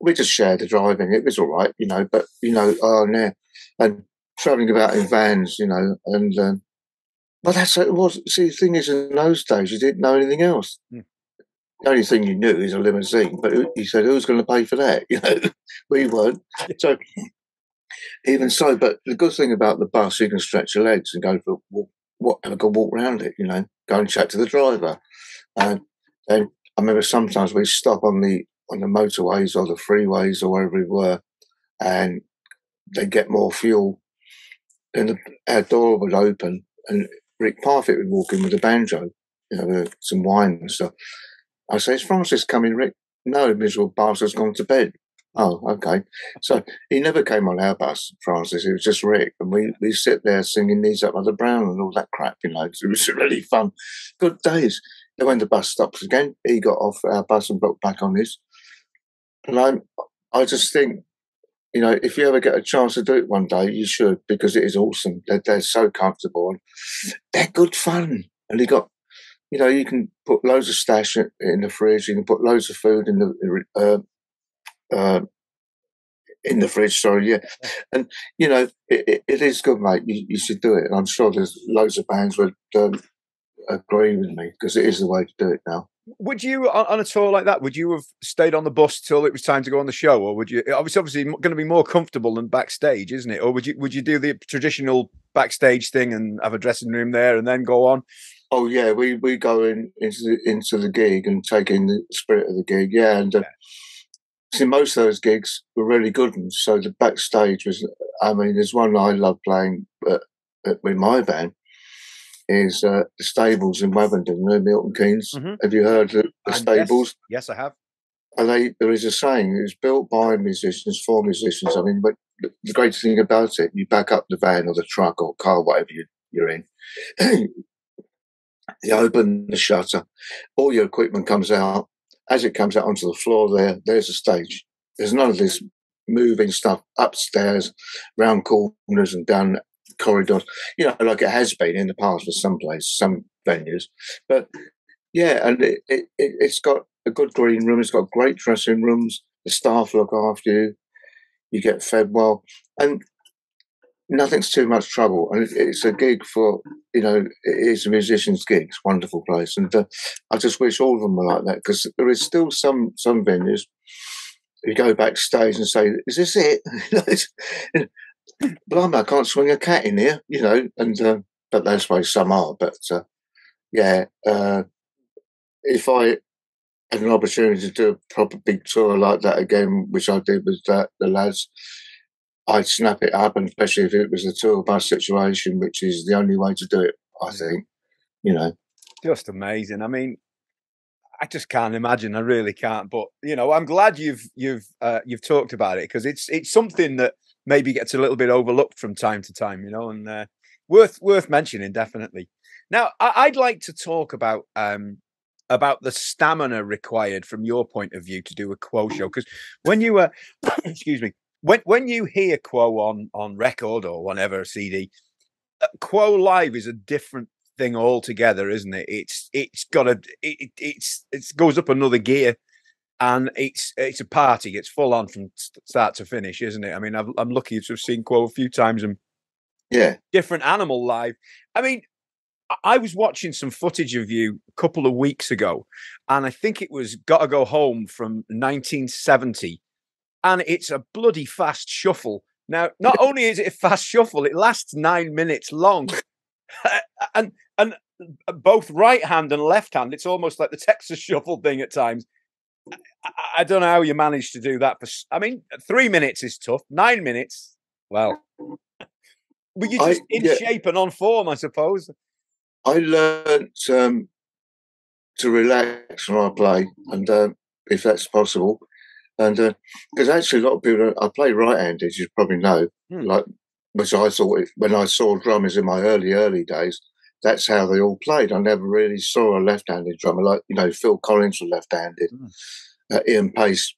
We just shared the driving. It was all right, you know. But you know, oh no, and traveling about in vans, you know, and um, but that's it was. See, the thing is, in those days, you didn't know anything else. Mm. The only thing you knew is a limousine, but he said, "Who's going to pay for that?" You know, we weren't. So even so, but the good thing about the bus, you can stretch your legs and go for walk, what have a good walk around it. You know, go and chat to the driver, and then I remember sometimes we stop on the on the motorways or the freeways or wherever we were, and they get more fuel. Then the, our door would open, and Rick Parfitt would walk in with a banjo, you know, with some wine and stuff. I say, "Is Francis coming, Rick?" No, miserable bastard's gone to bed. Oh, okay. So he never came on our bus, Francis. It was just Rick, and we we sit there singing "Knees Up Mother Brown" and all that crap. You know, it was really fun, good days. Then when the bus stops again, he got off our bus and got back on his. And I, I just think, you know, if you ever get a chance to do it one day, you should because it is awesome. They're, they're so comfortable and they're good fun. And he got, you know, you can put loads of stash in the fridge. You can put loads of food in the uh, uh, in the fridge. Sorry, yeah, and you know it, it is good, mate. You, you, should do it, and I'm sure there's loads of bands would um, agree with me because it is the way to do it now. Would you on a tour like that? Would you have stayed on the bus till it was time to go on the show, or would you? Obviously, obviously, going to be more comfortable than backstage, isn't it? Or would you? Would you do the traditional backstage thing and have a dressing room there and then go on? Oh yeah, we we go in into the, into the gig and take in the spirit of the gig. Yeah, and. Uh, yeah See, most of those gigs were really good ones. So the backstage was, I mean, there's one I love playing uh, with my band is uh, the Stables in Wavendon, near Milton Keynes. Mm-hmm. Have you heard the, the Stables? Yes, yes, I have. And they, there is a saying, it's built by musicians, for musicians. I mean, but the great thing about it, you back up the van or the truck or car, whatever you, you're in. you open the shutter, all your equipment comes out, as it comes out onto the floor there, there's a stage. There's none of this moving stuff upstairs, round corners and down corridors, you know, like it has been in the past for some places, some venues. But yeah, and it, it, it's got a good green room, it's got great dressing rooms, the staff look after you, you get fed well. And nothing's too much trouble, and it's a gig for you know it's a musician's gig. It's a wonderful place, and uh, I just wish all of them were like that because there is still some some venues. You go backstage and say, "Is this it?" Blimey, I can't swing a cat in here, you know. And uh, but that's why some are. But uh, yeah, uh, if I had an opportunity to do a proper big tour like that again, which I did with the lads, I'd snap it up, and especially if it was a tour bus situation, which is the only way to do it. I think, you know, just amazing. I mean, I just can't imagine. I really can't. But you know, I'm glad you've you've uh, you've talked about it because it's it's something that maybe gets a little bit overlooked from time to time. You know, and uh, worth worth mentioning definitely. Now, I, would like to talk about um, about the stamina required from your point of view to do a quo show because when you were, excuse me, when when you hear Quo on on record or whatever CD, uh, Quo live is a different thing altogether, isn't it? It's it's got a it, it's it goes up another gear, and it's it's a party. It's full on from start to finish, isn't it? I mean, i am lucky to have seen Quo a few times and yeah, different animal live. I mean, I was watching some footage of you a couple of weeks ago, and I think it was "Gotta Go Home" from 1970, and it's a bloody fast shuffle. Now, not only is it a fast shuffle, it lasts nine minutes long, and and both right hand and left hand. It's almost like the Texas Shuffle thing at times. I, I don't know how you manage to do that. For I mean, three minutes is tough. Nine minutes, well, were you just I, in yeah. shape and on form? I suppose. I learned um, to relax when I play, and uh, if that's possible, and because uh, actually a lot of people, I play right-handed, as you probably know, hmm. like which I thought when I saw drummers in my early early days, that's how they all played. I never really saw a left-handed drummer like you know Phil Collins was left-handed, mm. uh, Ian Paice.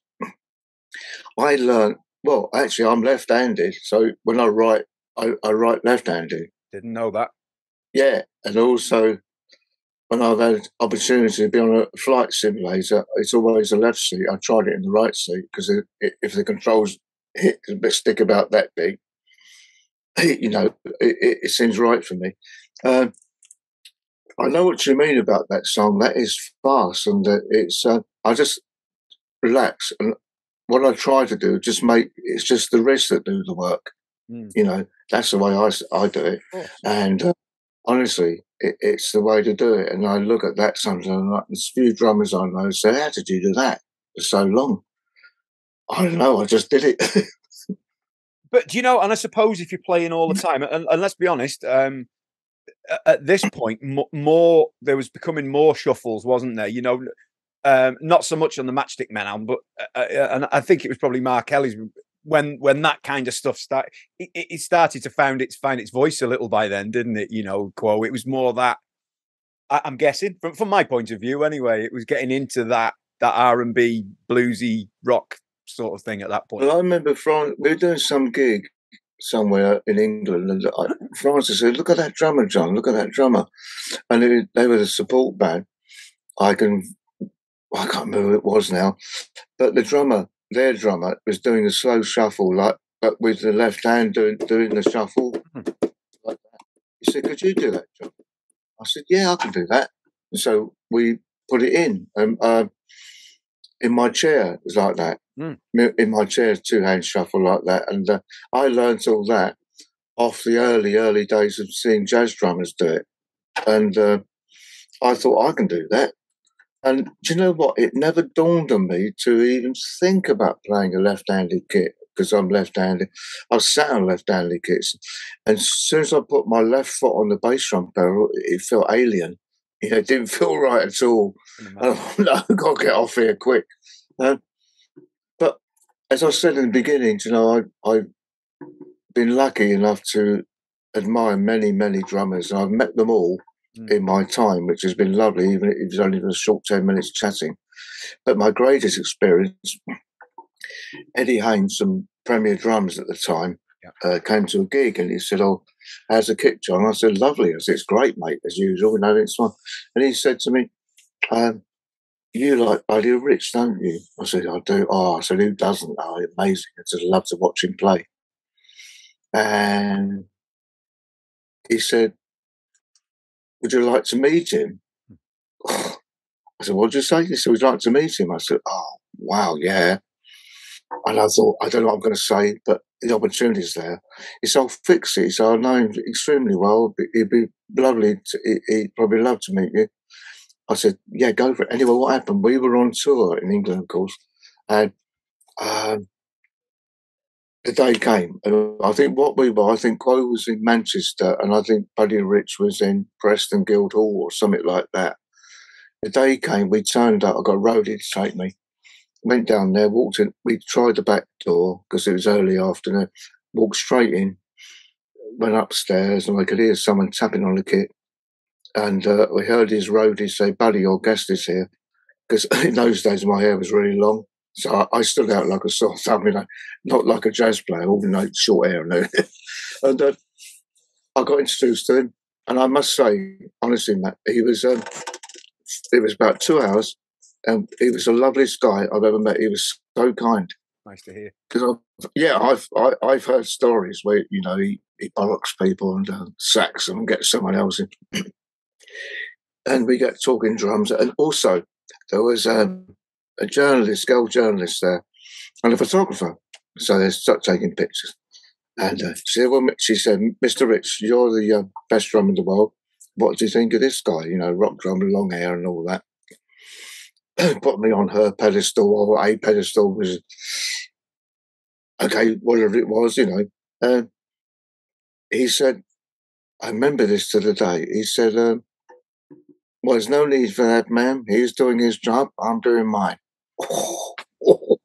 I learned well. Actually, I'm left-handed, so when I write, I, I write left-handed. Didn't know that. Yeah, and also when I've had opportunity to be on a flight simulator, it's always a left seat. I tried it in the right seat because if the controls hit a bit stick about that big, you know, it, it seems right for me. Um, I know what you mean about that song. That is fast, and uh, it's. Uh, I just relax, and what I try to do just make it's just the wrists that do the work. Mm. You know, that's the way I, I do it, and uh, honestly, it, it's the way to do it. And I look at that sometimes. Like, there's a few drummers I know say, "How did you do that for so long?" I don't know. I just did it. but do you know? And I suppose if you're playing all the mm. time, and, and let's be honest, um, at this point more there was becoming more shuffles wasn't there you know um, not so much on the matchstick men album but uh, uh, and i think it was probably Ma Kelly's when when that kind of stuff started it, it, started to find its find its voice a little by then didn't it you know quo it was more that I, am guessing from from my point of view anyway it was getting into that that r&b bluesy rock sort of thing at that point well i remember from we were doing some gig somewhere in England, and I, Francis said, "Look at that drummer, John. Look at that drummer," and it, they were the support band. I can, I can't remember who it was now, but the drummer, their drummer, was doing a slow shuffle, like but with the left hand doing doing the shuffle. Hmm. Like he said, "Could you do that, John?" I said, "Yeah, I can do that." And so we put it in. Um, uh, in my chair, it was like that. Mm. In my chair, two hand shuffle like that. And uh, I learned all that off the early, early days of seeing jazz drummers do it. And uh, I thought, I can do that. And do you know what? It never dawned on me to even think about playing a left handed kit because I'm left handed. I sat on left handed kits. And as soon as I put my left foot on the bass drum barrel, it felt alien. You know, it didn't feel right at all. Oh, no, I've got to get off here quick. Um, but as I said in the beginning, you know, I, I've been lucky enough to admire many, many drummers, and I've met them all mm. in my time, which has been lovely, even if it's only a short 10 minutes chatting. But my greatest experience, Eddie Haynes from Premier Drums at the time, yeah. uh, came to a gig and he said, Oh, how's the kit, John? I said, Lovely. I said, It's great, mate, as usual. No, it's fine. And he said to me, um, you like Buddy Rich, don't you? I said, I do. Oh, I said, who doesn't? Oh, amazing. I just love to watch him play. And he said, Would you like to meet him? I said, What did you say? He said, Would you like to meet him? I said, Oh, wow, yeah. And I thought, I don't know what I'm going to say, but the opportunity's there. He said, I'll fix it. So I know him extremely well. He'd be lovely. To, he'd probably love to meet you. I said, yeah, go for it. Anyway, what happened? We were on tour in England, of course, and um, the day came. And I think what we were, I think Quo was in Manchester, and I think Buddy Rich was in Preston Guildhall or something like that. The day came, we turned up. I got a roadie to take me. Went down there, walked in. We tried the back door because it was early afternoon. Walked straight in, went upstairs, and I could hear someone tapping on the kit and uh, we heard his roadie say, "Buddy, your guest is here." Because in those days my hair was really long, so I, I stood out like a sore thumb, you know, not like a jazz player, all know, short hair and and uh, I got introduced to him, and I must say, honestly, Matt, he was. Um, it was about two hours, and he was the loveliest guy I've ever met. He was so kind. Nice to hear. Because yeah, I've I, have i have heard stories where you know he, he bollocks people and uh, sacks them and gets someone else in. and we get talking drums. And also, there was um, a journalist, girl journalist there, and a photographer. So they start taking pictures. And uh, she, said, well, she said, Mr. Rich, you're the uh, best drummer in the world. What do you think of this guy? You know, rock drummer, long hair, and all that. Put me on her pedestal or a pedestal was okay, whatever it was, you know. Um, he said, I remember this to the day. He said, um, well, there's no need for that, ma'am. He's doing his job. I'm doing mine.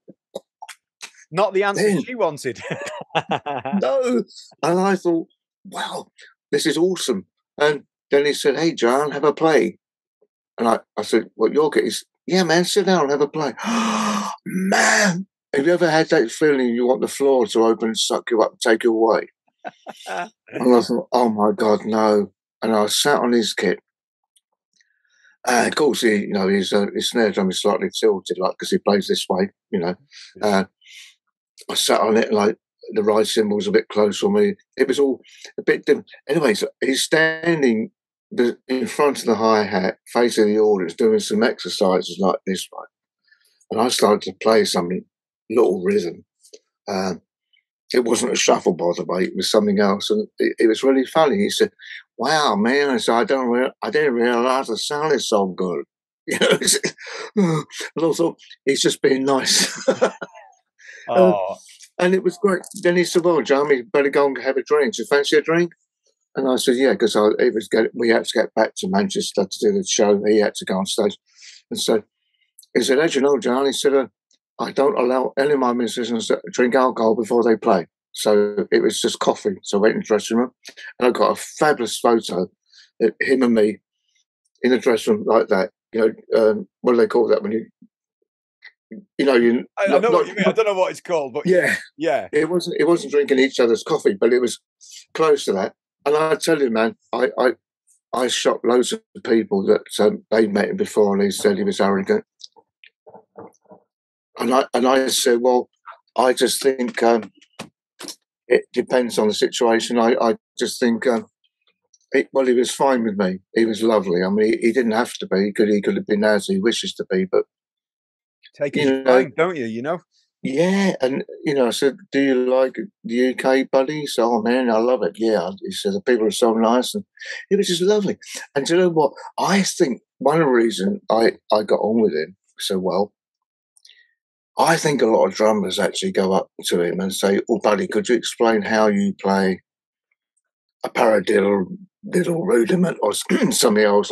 Not the answer then, she wanted. no. And I thought, wow, this is awesome. And then he said, hey, John, have a play. And I, I said, what, you're getting? Yeah, man, sit down and have a play. man, have you ever had that feeling you want the floor to open and suck you up and take you away? and I thought, oh my God, no. And I sat on his kit. And of course, he, you know, his, uh, his snare drum is slightly tilted, like, because he plays this way, you know. Uh, I sat on it like the ride cymbal was a bit close for me. It was all a bit different. Anyway, so he's standing in front of the hi hat, facing the audience, doing some exercises like this one. And I started to play some little rhythm. Um, it wasn't a shuffle, by the way; it was something else, and it, it was really funny. He said, "Wow, man!" I said, "I don't, re- I didn't realize the sound is so good." You know, and also he's just being nice. Um, oh. and it was great. Then he said, "Well, Jamie, better go and have a drink. Do you fancy a drink?" And I said, "Yeah," because it was get, we had to get back to Manchester to do the show. He had to go on stage, and so he said, "As you know, John," he said, uh, "I don't allow any of my musicians to drink alcohol before they play." So it was just coffee. So I went in the dressing room, and I got a fabulous photo of him and me in the dressing room like that. You know, um, what do they call that when you you know, you. I, I know not, what you mean. I don't know what it's called, but yeah, yeah, it wasn't. It wasn't drinking each other's coffee, but it was close to that. And I tell you, man, I I, I shocked loads of people that um, they'd met him before, and he said he was arrogant. And I and I said, well, I just think um, it depends on the situation. I I just think. Um, it, well, he was fine with me. He was lovely. I mean, he, he didn't have to be. He could, he could have been as he wishes to be, but Take his know, don't you? You know. Yeah, and you know, I said, "Do you like the UK, buddy?" He said, "Oh man, I love it." Yeah, he said the people are so nice, and it was just lovely. And you know what? I think one of the reasons I I got on with him so well, I think a lot of drummers actually go up to him and say, "Oh, buddy, could you explain how you play a paradiddle, diddle rudiment, or something else?"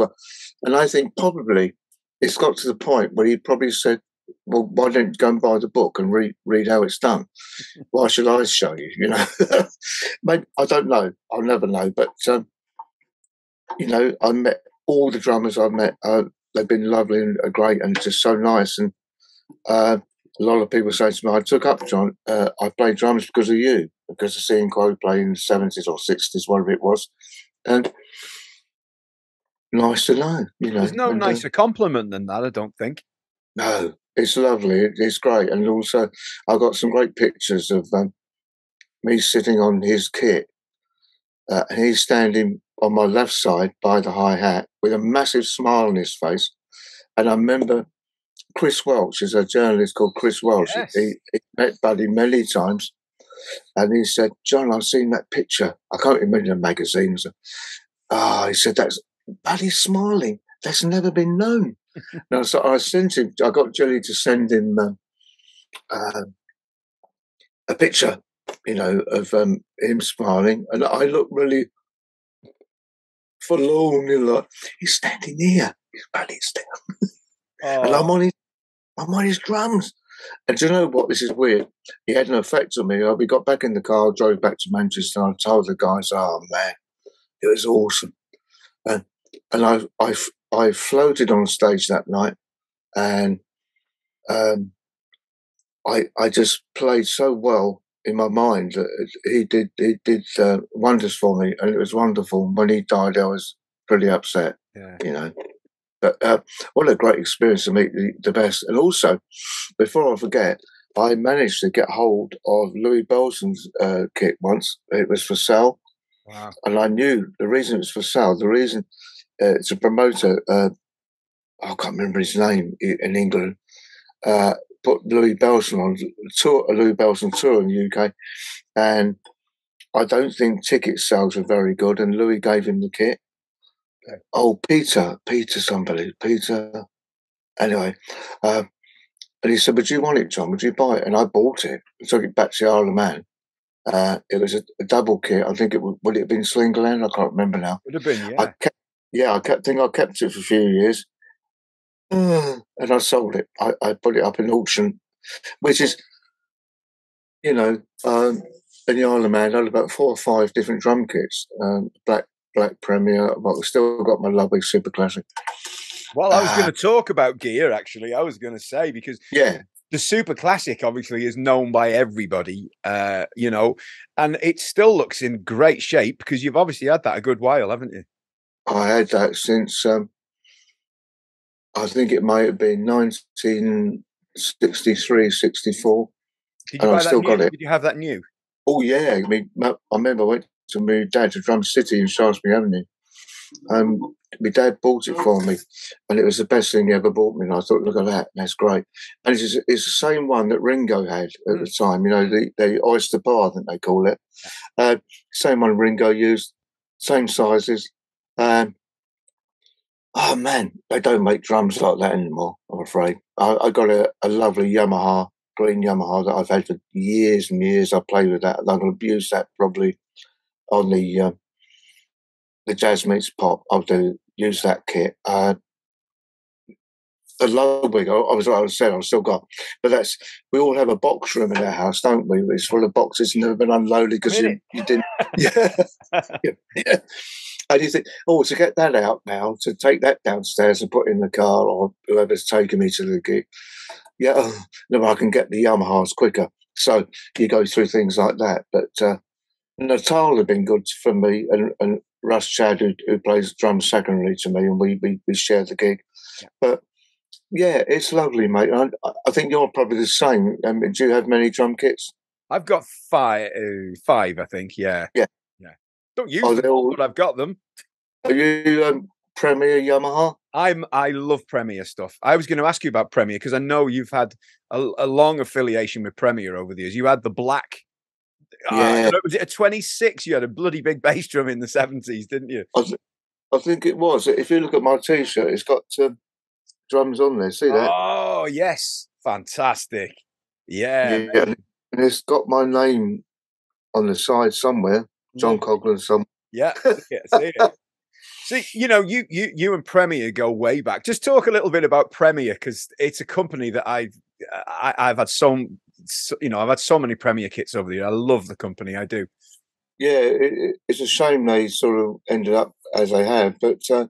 And I think probably it's got to the point where he probably said, well, why don't you go and buy the book and read read how it's done? why should I show you? You know, maybe I don't know. I'll never know. But um, you know, I met all the drummers I've met. Uh, they've been lovely and uh, great, and just so nice. And uh, a lot of people say to me, "I took up John. Uh, I played drums because of you, because of seeing Quo play in the seventies or sixties, whatever it was." And nice to know. You know, there's no and, uh nicer compliment than that. I don't think. No, it's lovely. It's great, and also I got some great pictures of um, me sitting on his kit. Uh, he's standing on my left side by the hi hat with a massive smile on his face, and I remember Chris Welch is a journalist called Chris Welch. Yes. He, he, met Buddy many times, and he said, "John, I've seen that picture. I can't remember the magazines." Ah, oh, he said that's Buddy's smiling. That's never been known. no, so I sent him. I got Jelly to send him uh, uh, a picture, you know, of um, him smiling, and I look really forlorn. You know, like, he's standing here. His belly's down, oh. and I'm on his, I'm on his drums. And do you know what? This is weird. He had an effect on me. We got back in the car, drove back to Manchester, and I told the guys, "Oh man, it was awesome." And and I I I floated on stage that night, and um, I I just played so well in my mind that he did he did uh, wonders for me, and it was wonderful. When he died, I was pretty upset. Yeah. You know. But uh, what a great experience to meet the, the, best. And also, before I forget, I managed to get hold of Louis Bellson's uh, kit once. It was for sale. Wow. And I knew the reason it was for sale, the reason uh, it's a promoter. Uh, I can't remember his name in England. Uh, put Louis Bellson on tour, a Louis Bellson tour in the UK, and I don't think ticket sales were very good. And Louis gave him the kit. Oh, Peter, Peter, somebody, Peter. Anyway, uh, and he said, "Would you want it, John? Would you buy it?" And I bought it. I took it back to the Isle of Man. Uh, it was a, a, double kit. I think it would, would it have been Slingerland? I can't remember now. Would have been, yeah. I kept, yeah, I kept think I kept it for a few years, and I sold it. I, I put it up in auction, which is, you know, um, in the Isle of Man, I had about four or five different drum kits. Um, black Black Premier, but I've still got my lovely Super Classic. Well, I was uh, going to talk about gear. Actually, I was going to say because yeah, the Super Classic obviously is known by everybody, uh, you know, and it still looks in great shape because you've obviously had that a good while, haven't you? I had that since um, I think it might have been 1963, 64. Did you buy that new? Did you have that new? Oh yeah, I mean, I remember I went to my dad to Drum City in Shaftesbury Avenue. Um, my dad bought it for me, and it was the best thing he ever bought me. And I thought, look at that, that's great. And it's, it's the same one that Ringo had at the time. You know, the, the Oyster Bar, I think they call it. Uh, same one Ringo used, same sizes. Um, oh man, they don't make drums like that anymore. I'm afraid. I, I got a, a lovely Yamaha green Yamaha that I've had for years and years. I played with that, and I'm going to use that probably on the uh, the Jazz Meets Pop. I'll do use that kit. Uh, the Ludwig, I, I was like I said, I've still got, but that's we all have a box room in our house, don't we? It's full of boxes and never been unloaded because you, you didn't. yeah. yeah. And you think, oh, to get that out now, to take that downstairs and put in the car or whoever's taking me to the gig, yeah, oh, no, I can get the Yamahas quicker. So you go through things like that. But uh, Natal had been good for me, and, and Russ Chad, who, who plays drums secondary to me, and we we, we share the gig. But yeah, it's lovely, mate. I, I, think you're probably the same. Um, do you have many drum kits? I've got five, uh, five, I think. Yeah, yeah, yeah. Don't use them, all, but I've got them. Are you um, Premier Yamaha? I'm I love Premier stuff. I was going to ask you about Premier because I know you've had a, a, long affiliation with Premier over the years. You had the black. Uh, yeah. Was it a 26? You had a bloody big bass drum in the 70s, didn't you? I, th- I think it was. If you look at my T-shirt, it's got um, drums on there. See that? Oh yes, fantastic. Yeah, yeah, and it's got my name on the side somewhere. John Coghlan. Some. Yeah, see it. See, you know, you you you and Premier go way back. Just talk a little bit about Premier because it's a company that I've I, have i have had so, you know I've had so many Premier kits over the years. I love the company. I do. Yeah, it, it's a shame they sort of ended up as they have, but uh,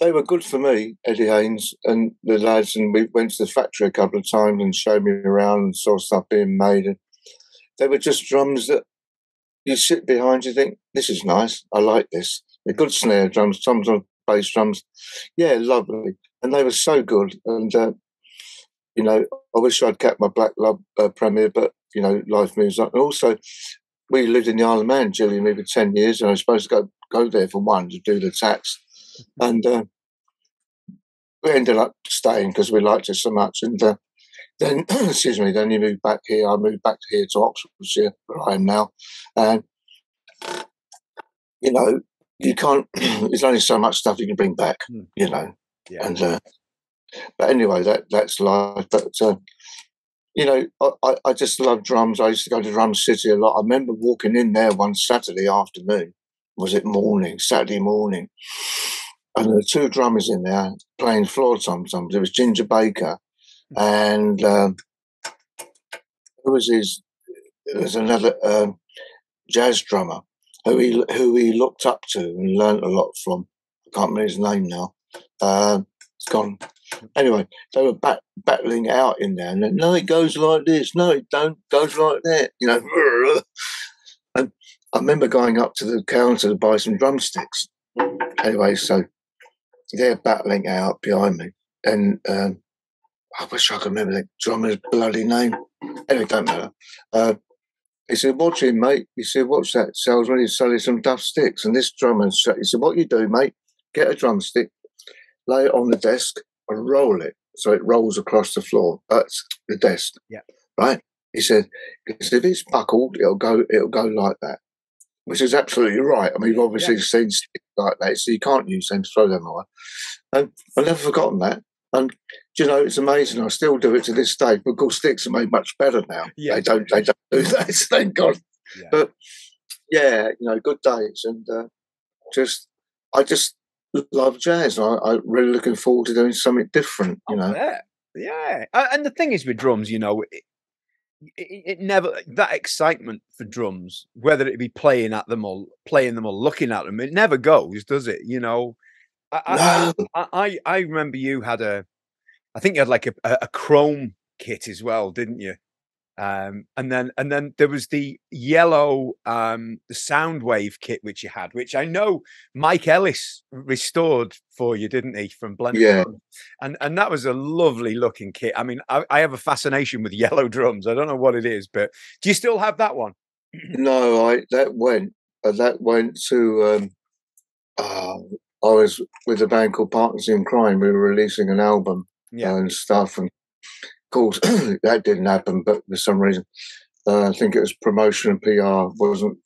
they were good for me, Eddie Haynes and the lads, and we went to the factory a couple of times and showed me around and saw stuff being made. And they were just drums that you sit behind, you think this is nice. I like this the good snare drums, on bass drums. Yeah, lovely. And they were so good. And, uh, you know, I wish I'd kept my Black Love uh, Premier, but, you know, life moves on. And also, we lived in the Isle of Man, Julie and me, for 10 years, and I was supposed to go, go there for one to do the tax. And uh, we ended up staying because we liked it so much. And uh, then, excuse me, then you moved back here. I moved back here to Oxfordshire, where I am now. And, you know, you can't. there's only so much stuff you can bring back, mm. you know. Yeah. And uh, but anyway, that that's life. But uh, you know, I, I just love drums. I used to go to Drum City a lot. I remember walking in there one Saturday afternoon. Was it morning? Saturday morning. And there were two drummers in there playing floor tom toms. It was Ginger Baker and um, who was his? There was another um, jazz drummer who he who he looked up to and learned a lot from. I can't remember his name now. Uh, it's gone. Anyway, they were bat- battling out in there, and then, no, it goes like this. No, it don't goes like that. You know. And I remember going up to the counter to buy some drumsticks. Anyway, so they're battling out behind me, and um, I wish I could remember the drummer's bloody name. Anyway, don't matter. Uh, he said, Watch him, mate. He said, What's that salesman? He's selling some duff sticks. And this drummer, he said, What you do, mate? get a drumstick, lay it on the desk, and roll it so it rolls across the floor. That's the desk. Yeah. Right. He said, because if it's buckled, it'll go. It'll go like that, which is absolutely right. I mean, you've obviously yeah. seen sticks like that, so you can't use them to throw them away. And I've never forgotten that. And you know, it's amazing. I still do it to this day. But of course, sticks are made much better now. Yeah. They don't. They don't do that. Thank God. Yeah. But yeah, you know, good days, and uh, just I just love jazz. I, I'm really looking forward to doing something different. You oh, know. Yeah. Yeah, and the thing is with drums, you know, it, it, it, never that excitement for drums, whether it be playing at them or playing them or looking at them, it never goes, does it? You know, I no. I, I, I remember you had a, I think you had like a, a chrome kit as well, didn't you? Um, and then and then there was the yellow um the Soundwave kit which you had, which I know Mike Ellis restored for you, didn't he, from Blend? Yeah. And and that was a lovely looking kit. I mean, I, I have a fascination with yellow drums. I don't know what it is, but do you still have that one? no, I that went uh, that went to um uh, I was with a band called Partners in Crime. We were releasing an album yeah. and stuff, and course, that didn't happen, but for some reason, uh, I think it was promotion and PR wasn't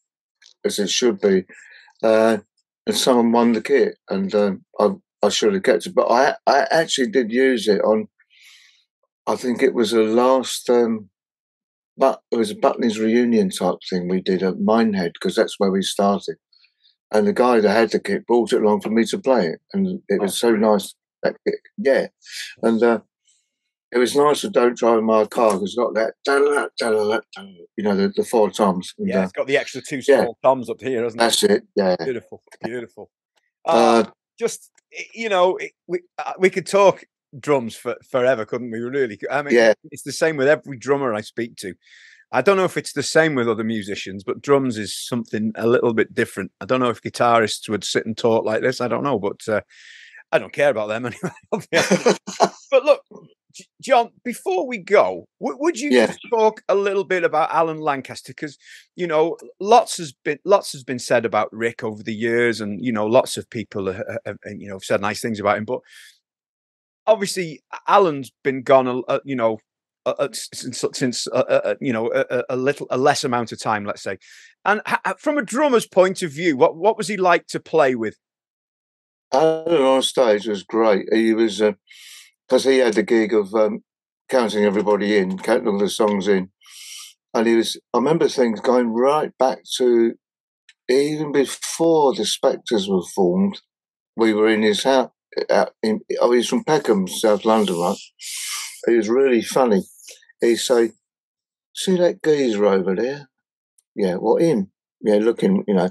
as it should be. Uh, and someone won the kit, and um, I, I should have kept it. But I, I actually did use it on, I think it was the last, um, but it was a Butlins reunion type thing we did at Minehead, because that's where we started. And the guy that had the kit brought it along for me to play it, and it was so nice. That kit. Yeah, and uh, it was nice to don't drive my car because it's got that, you know, the, the four toms. And, yeah, it's got the extra two small yeah. toms up here, hasn't That's it? That's it. Yeah, beautiful, beautiful. Uh, uh, just you know, we uh, we could talk drums for forever, couldn't we? Really? I mean, yeah. it's the same with every drummer I speak to. I don't know if it's the same with other musicians, but drums is something a little bit different. I don't know if guitarists would sit and talk like this. I don't know, but uh, I don't care about them anyway. but look, John, before we go, would you yeah. talk a little bit about Alan Lancaster? Because you know, lots has been lots has been said about Rick over the years, and you know, lots of people have, have you know said nice things about him. But obviously, Alan's been gone. Uh, you know, uh, since, since uh, uh, you know a, a, little a less amount of time, let's say. And ha- from a drummer's point of view, what what was he like to play with? Alan on stage was great. He was. Because he had the gig of um, counting everybody in, counting all the songs in. And he was, I remember things going right back to even before the Spectres were formed. We were in his house. In, oh, he's from Peckham, South London, right? He was really funny. He'd say, See that geezer over there? Yeah, what him? Yeah, looking, you know,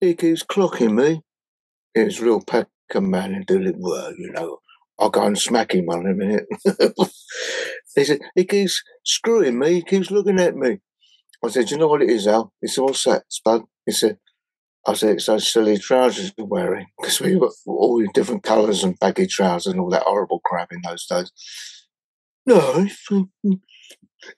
he keeps clocking me. It's real Peckham man and doing well, you know. I'll go and smack him one in a minute. he said, he keeps screwing me, he keeps looking at me. I said, you know what it is, Al? He said, what's that, Spud? He said, I said, it's those silly trousers you're wearing. Because we were all in different colours and baggy trousers and all that horrible crap in those days. No.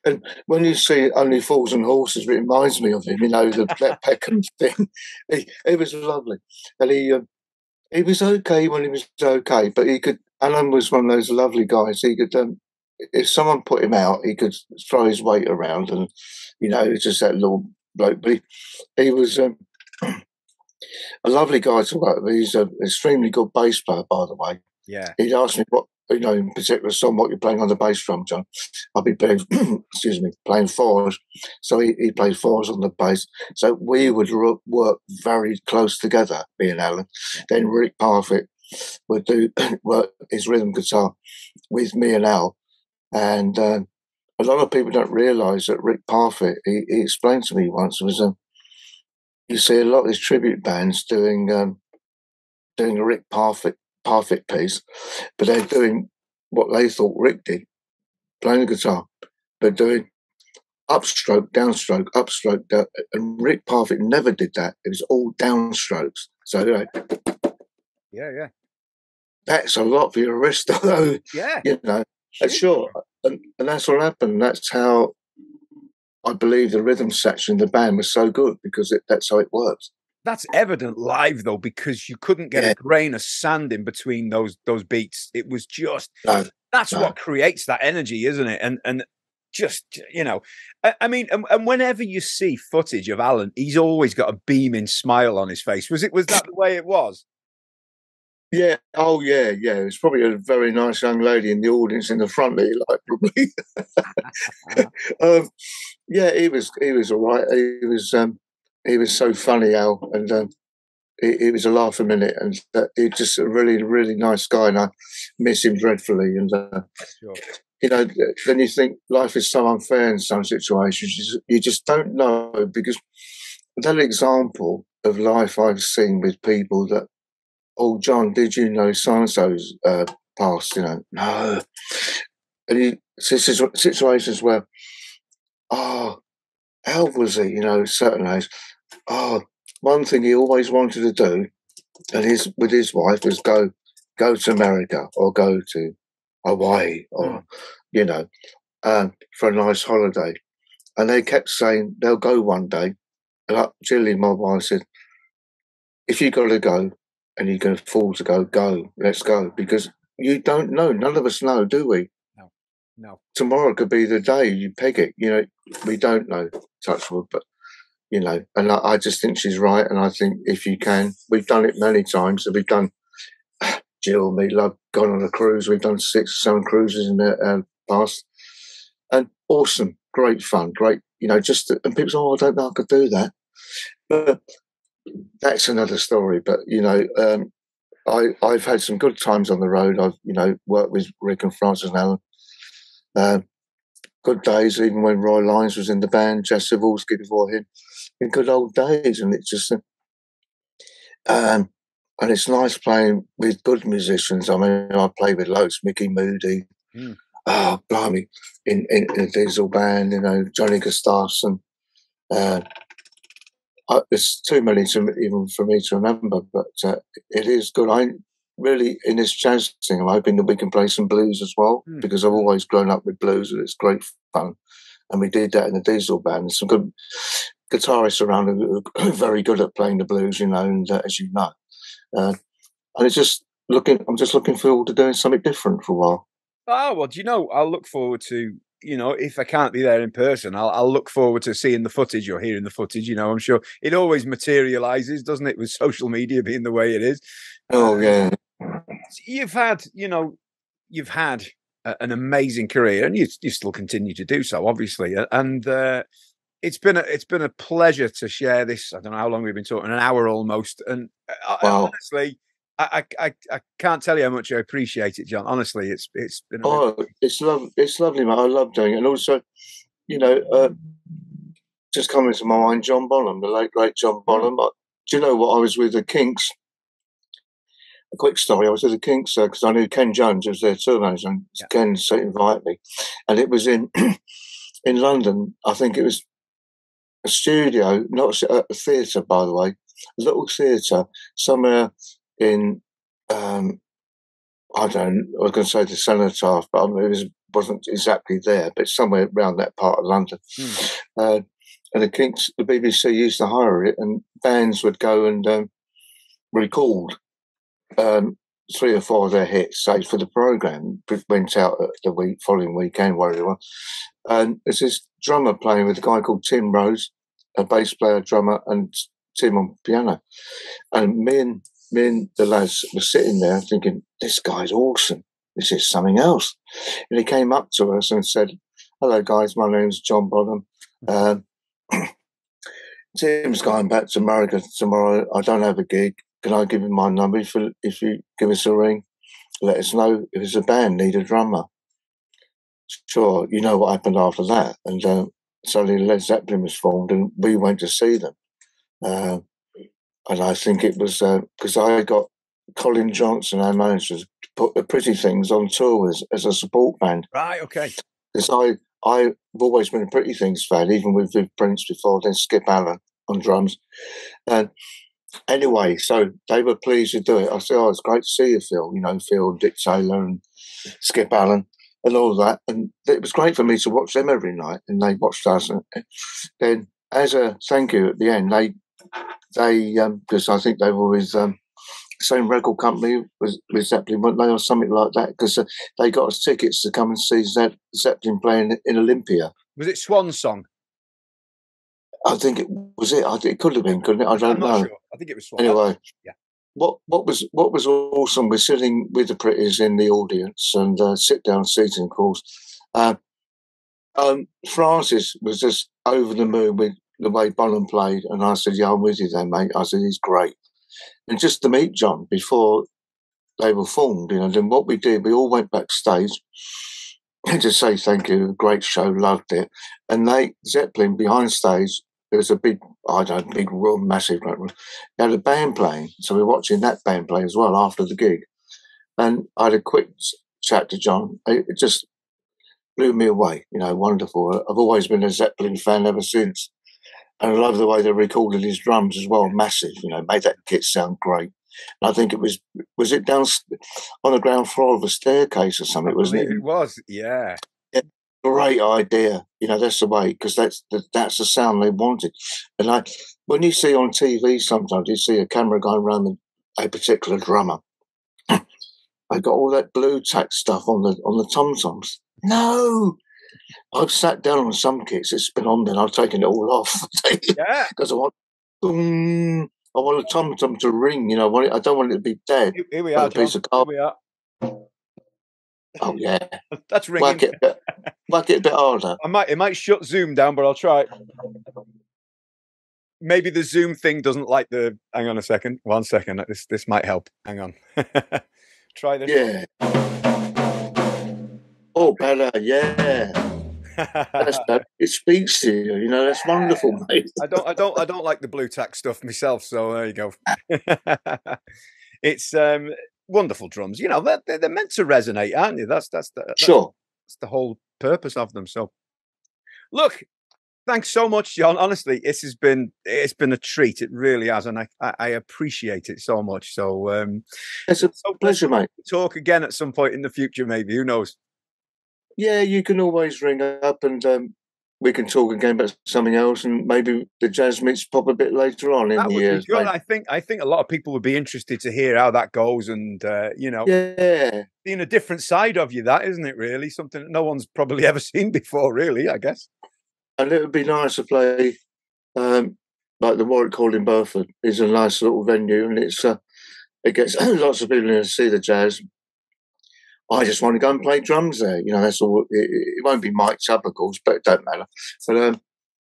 And when you see Only Fools and Horses, it reminds me of him, you know, the Black Peckham thing. He, he was lovely. And he, um, he was okay when he was okay, but he could Alan was one of those lovely guys. He could, um, if someone put him out, he could throw his weight around, and you know, it's just that little bloke. But he, he was um, a lovely guy to work with. He's an extremely good bass player, by the way. Yeah. He'd ask me what you know, in particular song, what you're playing on the bass drum, John. I'll be playing, excuse me, playing fours. So he, he played fours on the bass. So we would work very close together, me and Alan. Then Rick Parfitt would do work his rhythm guitar with me and Al. And um, a lot of people don't realise that Rick Parfitt, he, he, explained to me once, was um, you see a lot of these tribute bands doing um, doing a Rick Parfitt Parfitt piece, but they're doing what they thought Rick did, playing the guitar, but doing upstroke, downstroke, upstroke, down, and Rick Parfitt never did that. It was all downstrokes. So, yeah, yeah that's a lot for your wrist, though. Yeah. You know, sure. sure. And, and that's what happened. That's how I believe the rhythm section, the band was so good because it, that's how it works. that's evident live though because you couldn't get yeah. a grain of sand in between those those beats. It was just no, that's no. what creates that energy, isn't it? And and just you know, I, I mean, and, and, whenever you see footage of Alan, he's always got a beaming smile on his face. Was it was that the way it was? Yeah. Oh, yeah. Yeah. It's probably a very nice young lady in the audience in the front that you like, probably. um, yeah, he was. He was all right. He was. Um, he was so funny, Al, and um, he, he, was a laugh a minute, and uh, he's just a really, really nice guy, and I miss him dreadfully. And uh, sure. you know, then you think life is so unfair in some situations. You just, you just don't know because that example of life I've seen with people that oh, John, did you know so and so's uh, passed? You know, no. And you, situations where, oh, how was he? You know, certain days. Oh, one thing he always wanted to do, and his with his wife was go go to America or go to Hawaii or mm. you know um, for a nice holiday, and they kept saying they'll go one day. And like Jillian, my wife said, if you got to go, and you can afford to go, go, let's go. Because you don't know. None of us know, do we? No. No. Tomorrow could be the day you peg it. You know, we don't know, touch wood, but you know, and I, I just think she's right. And I think if you can, we've done it many times. We've done Jill, me, love, gone on a cruise. We've done six, seven cruises in the uh, past, and awesome, great fun, great. You know, just and people say, "Oh, I don't know I could do that," but that's another story. But you know, um, I I've had some good times on the road. I've you know worked with Rick and Francis and Alan. Uh, good days, even when Roy Lynes was in the band, Jess Jaworski before him. In good old days, and it's just. Um, and it's nice playing with good musicians. I mean, I play with loads, Mickey Moody, mm. oh, blimey, in, in, in, a diesel band, you know, Johnny Gustafson, uh, uh, it's too many to even for me to remember, but uh, it is good. I really in this jazz thing, I'm hoping that we can play some blues as well mm. because I've always grown up with blues and it's great fun. And we did that in the Diesel band. There's some good guitarists around who are very good at playing the blues, you know, and uh, as you know, uh, and it's just looking. I'm just looking forward to doing something different for a while. Oh well, do you know? I'll look forward to you know, if I can't be there in person, I'll, I'll, look forward to seeing the footage or hearing the footage. You know, I'm sure it always materializes, doesn't it, with social media being the way it is. Oh yeah. You've had, you know, you've had a, an amazing career, and you, you still continue to do so, obviously. And uh, it's been a, it's been a pleasure to share this. I don't know how long we've been talking, an hour almost. And uh, wow. honestly, I, I, I can't tell you how much I appreciate it, John. Honestly, it's it's been. oh, it's love, it's lovely, man. I love doing it, and also, you know, uh, just coming to my mind, John Bonham, the late great John mm. Bonham. But do you know what? I was with the Kinks. A quick story. I was with the Kinks because uh, I knew Ken Jones was their tour manager, and yeah. Ken invited me, and it was in in London. I think it was a studio, not a, a theatre, by the way, a little theatre somewhere in um, I don't I was going to say the cenotaph, but I mean, it was, wasn't exactly there, but somewhere around that part of London. Mm. Uh, and the Kinks, the BBC used to hire it, and bands would go and um, record um, three or four of their hits, say for the program. Went out the week following weekend, whatever. And there's this drummer playing with a guy called Tim Rose, a bass player, drummer, and Tim on piano. And me and me and the lads were sitting there thinking, this guy's awesome. This is something else. And he came up to us and said, hello, guys, my name's John Bonham. Um, Tim's going back to America tomorrow. I don't have a gig. Can I give him my number if, if you give us a ring? Let us know if it's a band need a drummer. Sure, you know what happened after that. And uh, suddenly Led Zeppelin was formed and we went to see them. Uh, and I think it was because uh, I got Colin Johnson, our manager, to put the Pretty Things on tour as, as a support band. Right. Okay. Because I I've always been a Pretty Things fan, even with Viv Prince before, then Skip Alan on drums, and anyway, so they were pleased to do it. I said, "Oh, it's great to see you, Phil. You know, Phil, Dick Taylor, and Skip Alan." And all that, and it was great for me to watch them every night, and they watched us. And then, as a thank you at the end, they they because um, I think they were with um, same record company with, with Zeppelin, weren't they, or something like that? Because uh, they got us tickets to come and see Ze- Zeppelin playing in Olympia. Was it Swan Song? I think it was it. I think it could have been, couldn't it? I don't know. Sure. I think it was Swan. Anyway, yeah. What what was what was awesome? We're sitting with the pretties in the audience and uh, sit down seating, of course. Uh, um, Francis was just over the moon with the way Bonham played, and I said, "Yeah, I'm with you there, mate." I said, "He's great." And just to meet John before they were formed, you know, then what we did, we all went backstage and to say thank you. Great show, loved it. And they Zeppelin behind stage. There was a big, I don't know, big room, massive room. They had a band playing, so we were watching that band play as well after the gig. And I had a quick chat to John. It just blew me away. You know, wonderful. I've always been a Zeppelin fan ever since. And I love the way they recorded his drums as well, massive. You know, made that kit sound great. And I think it was was it down on the ground floor of a staircase or something, wasn't it? It was, yeah. yeah. Great idea, you know. That's the way because that's the, that's the sound they wanted. And I, when you see on TV, sometimes you see a camera going around a particular drummer. they got all that Blu-Tack stuff on the on the tom toms. No, I've sat down on some kits. It's been on there. I've taken it all off. yeah, because I want. Boom, I want a tom tom to ring. You know, I, want it, I don't want it to be dead. Here, here we are, John. Piece of Here we are. Oh yeah, that's ringing. Whack it, bit, whack it a bit harder. I might, it might shut Zoom down, but I'll try. Maybe the Zoom thing doesn't like the. Hang on a second. One second. This this might help. Hang on. try this. Yeah. Oh, better. Yeah it speaks to you. You know, that's wonderful, mate. I don't, I don't, I don't like the Blu-Tack stuff myself. So there you go. it's um, wonderful drums. You know, they're, they're meant to resonate, aren't they? That's that's the, that's, sure. That's the whole purpose of them. So, look, thanks so much, John. Honestly, this has been it's been a treat. It really has, and I I, appreciate it so much. So um, it's a so pleasure, mate. Talk again at some point in the future, maybe. Who knows? Yeah, you can always ring up and um, we can talk again about something else, and maybe the jazz meets pop a bit later on in that the year. I think I think a lot of people would be interested to hear how that goes, and uh, you know, yeah, seeing a different side of you. That isn't it, really? Something that no one's probably ever seen before, really. I guess. And it would be nice to play, um, like the Warwick Hall in Burford is a nice little venue, and it's uh, it gets lots of people in to see the jazz. I just want to go and play drums there. You know, that's all. It, it won't be mic'd up, of course, but it don't matter. But um,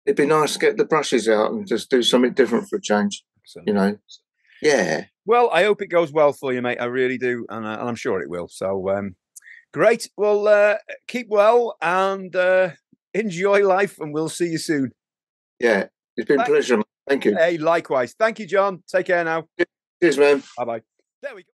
it'd be nice to get the brushes out and just do something different for a change. You know, yeah. Well, I hope it goes well for you, mate. I really do, and, uh, and I'm sure it will. So, um, great. Well, uh, keep well and uh, enjoy life, and we'll see you soon. Yeah, it's been a pleasure. Thank you. Hey, likewise. Thank you, John. Take care now. Cheers, man. Bye bye. There we go.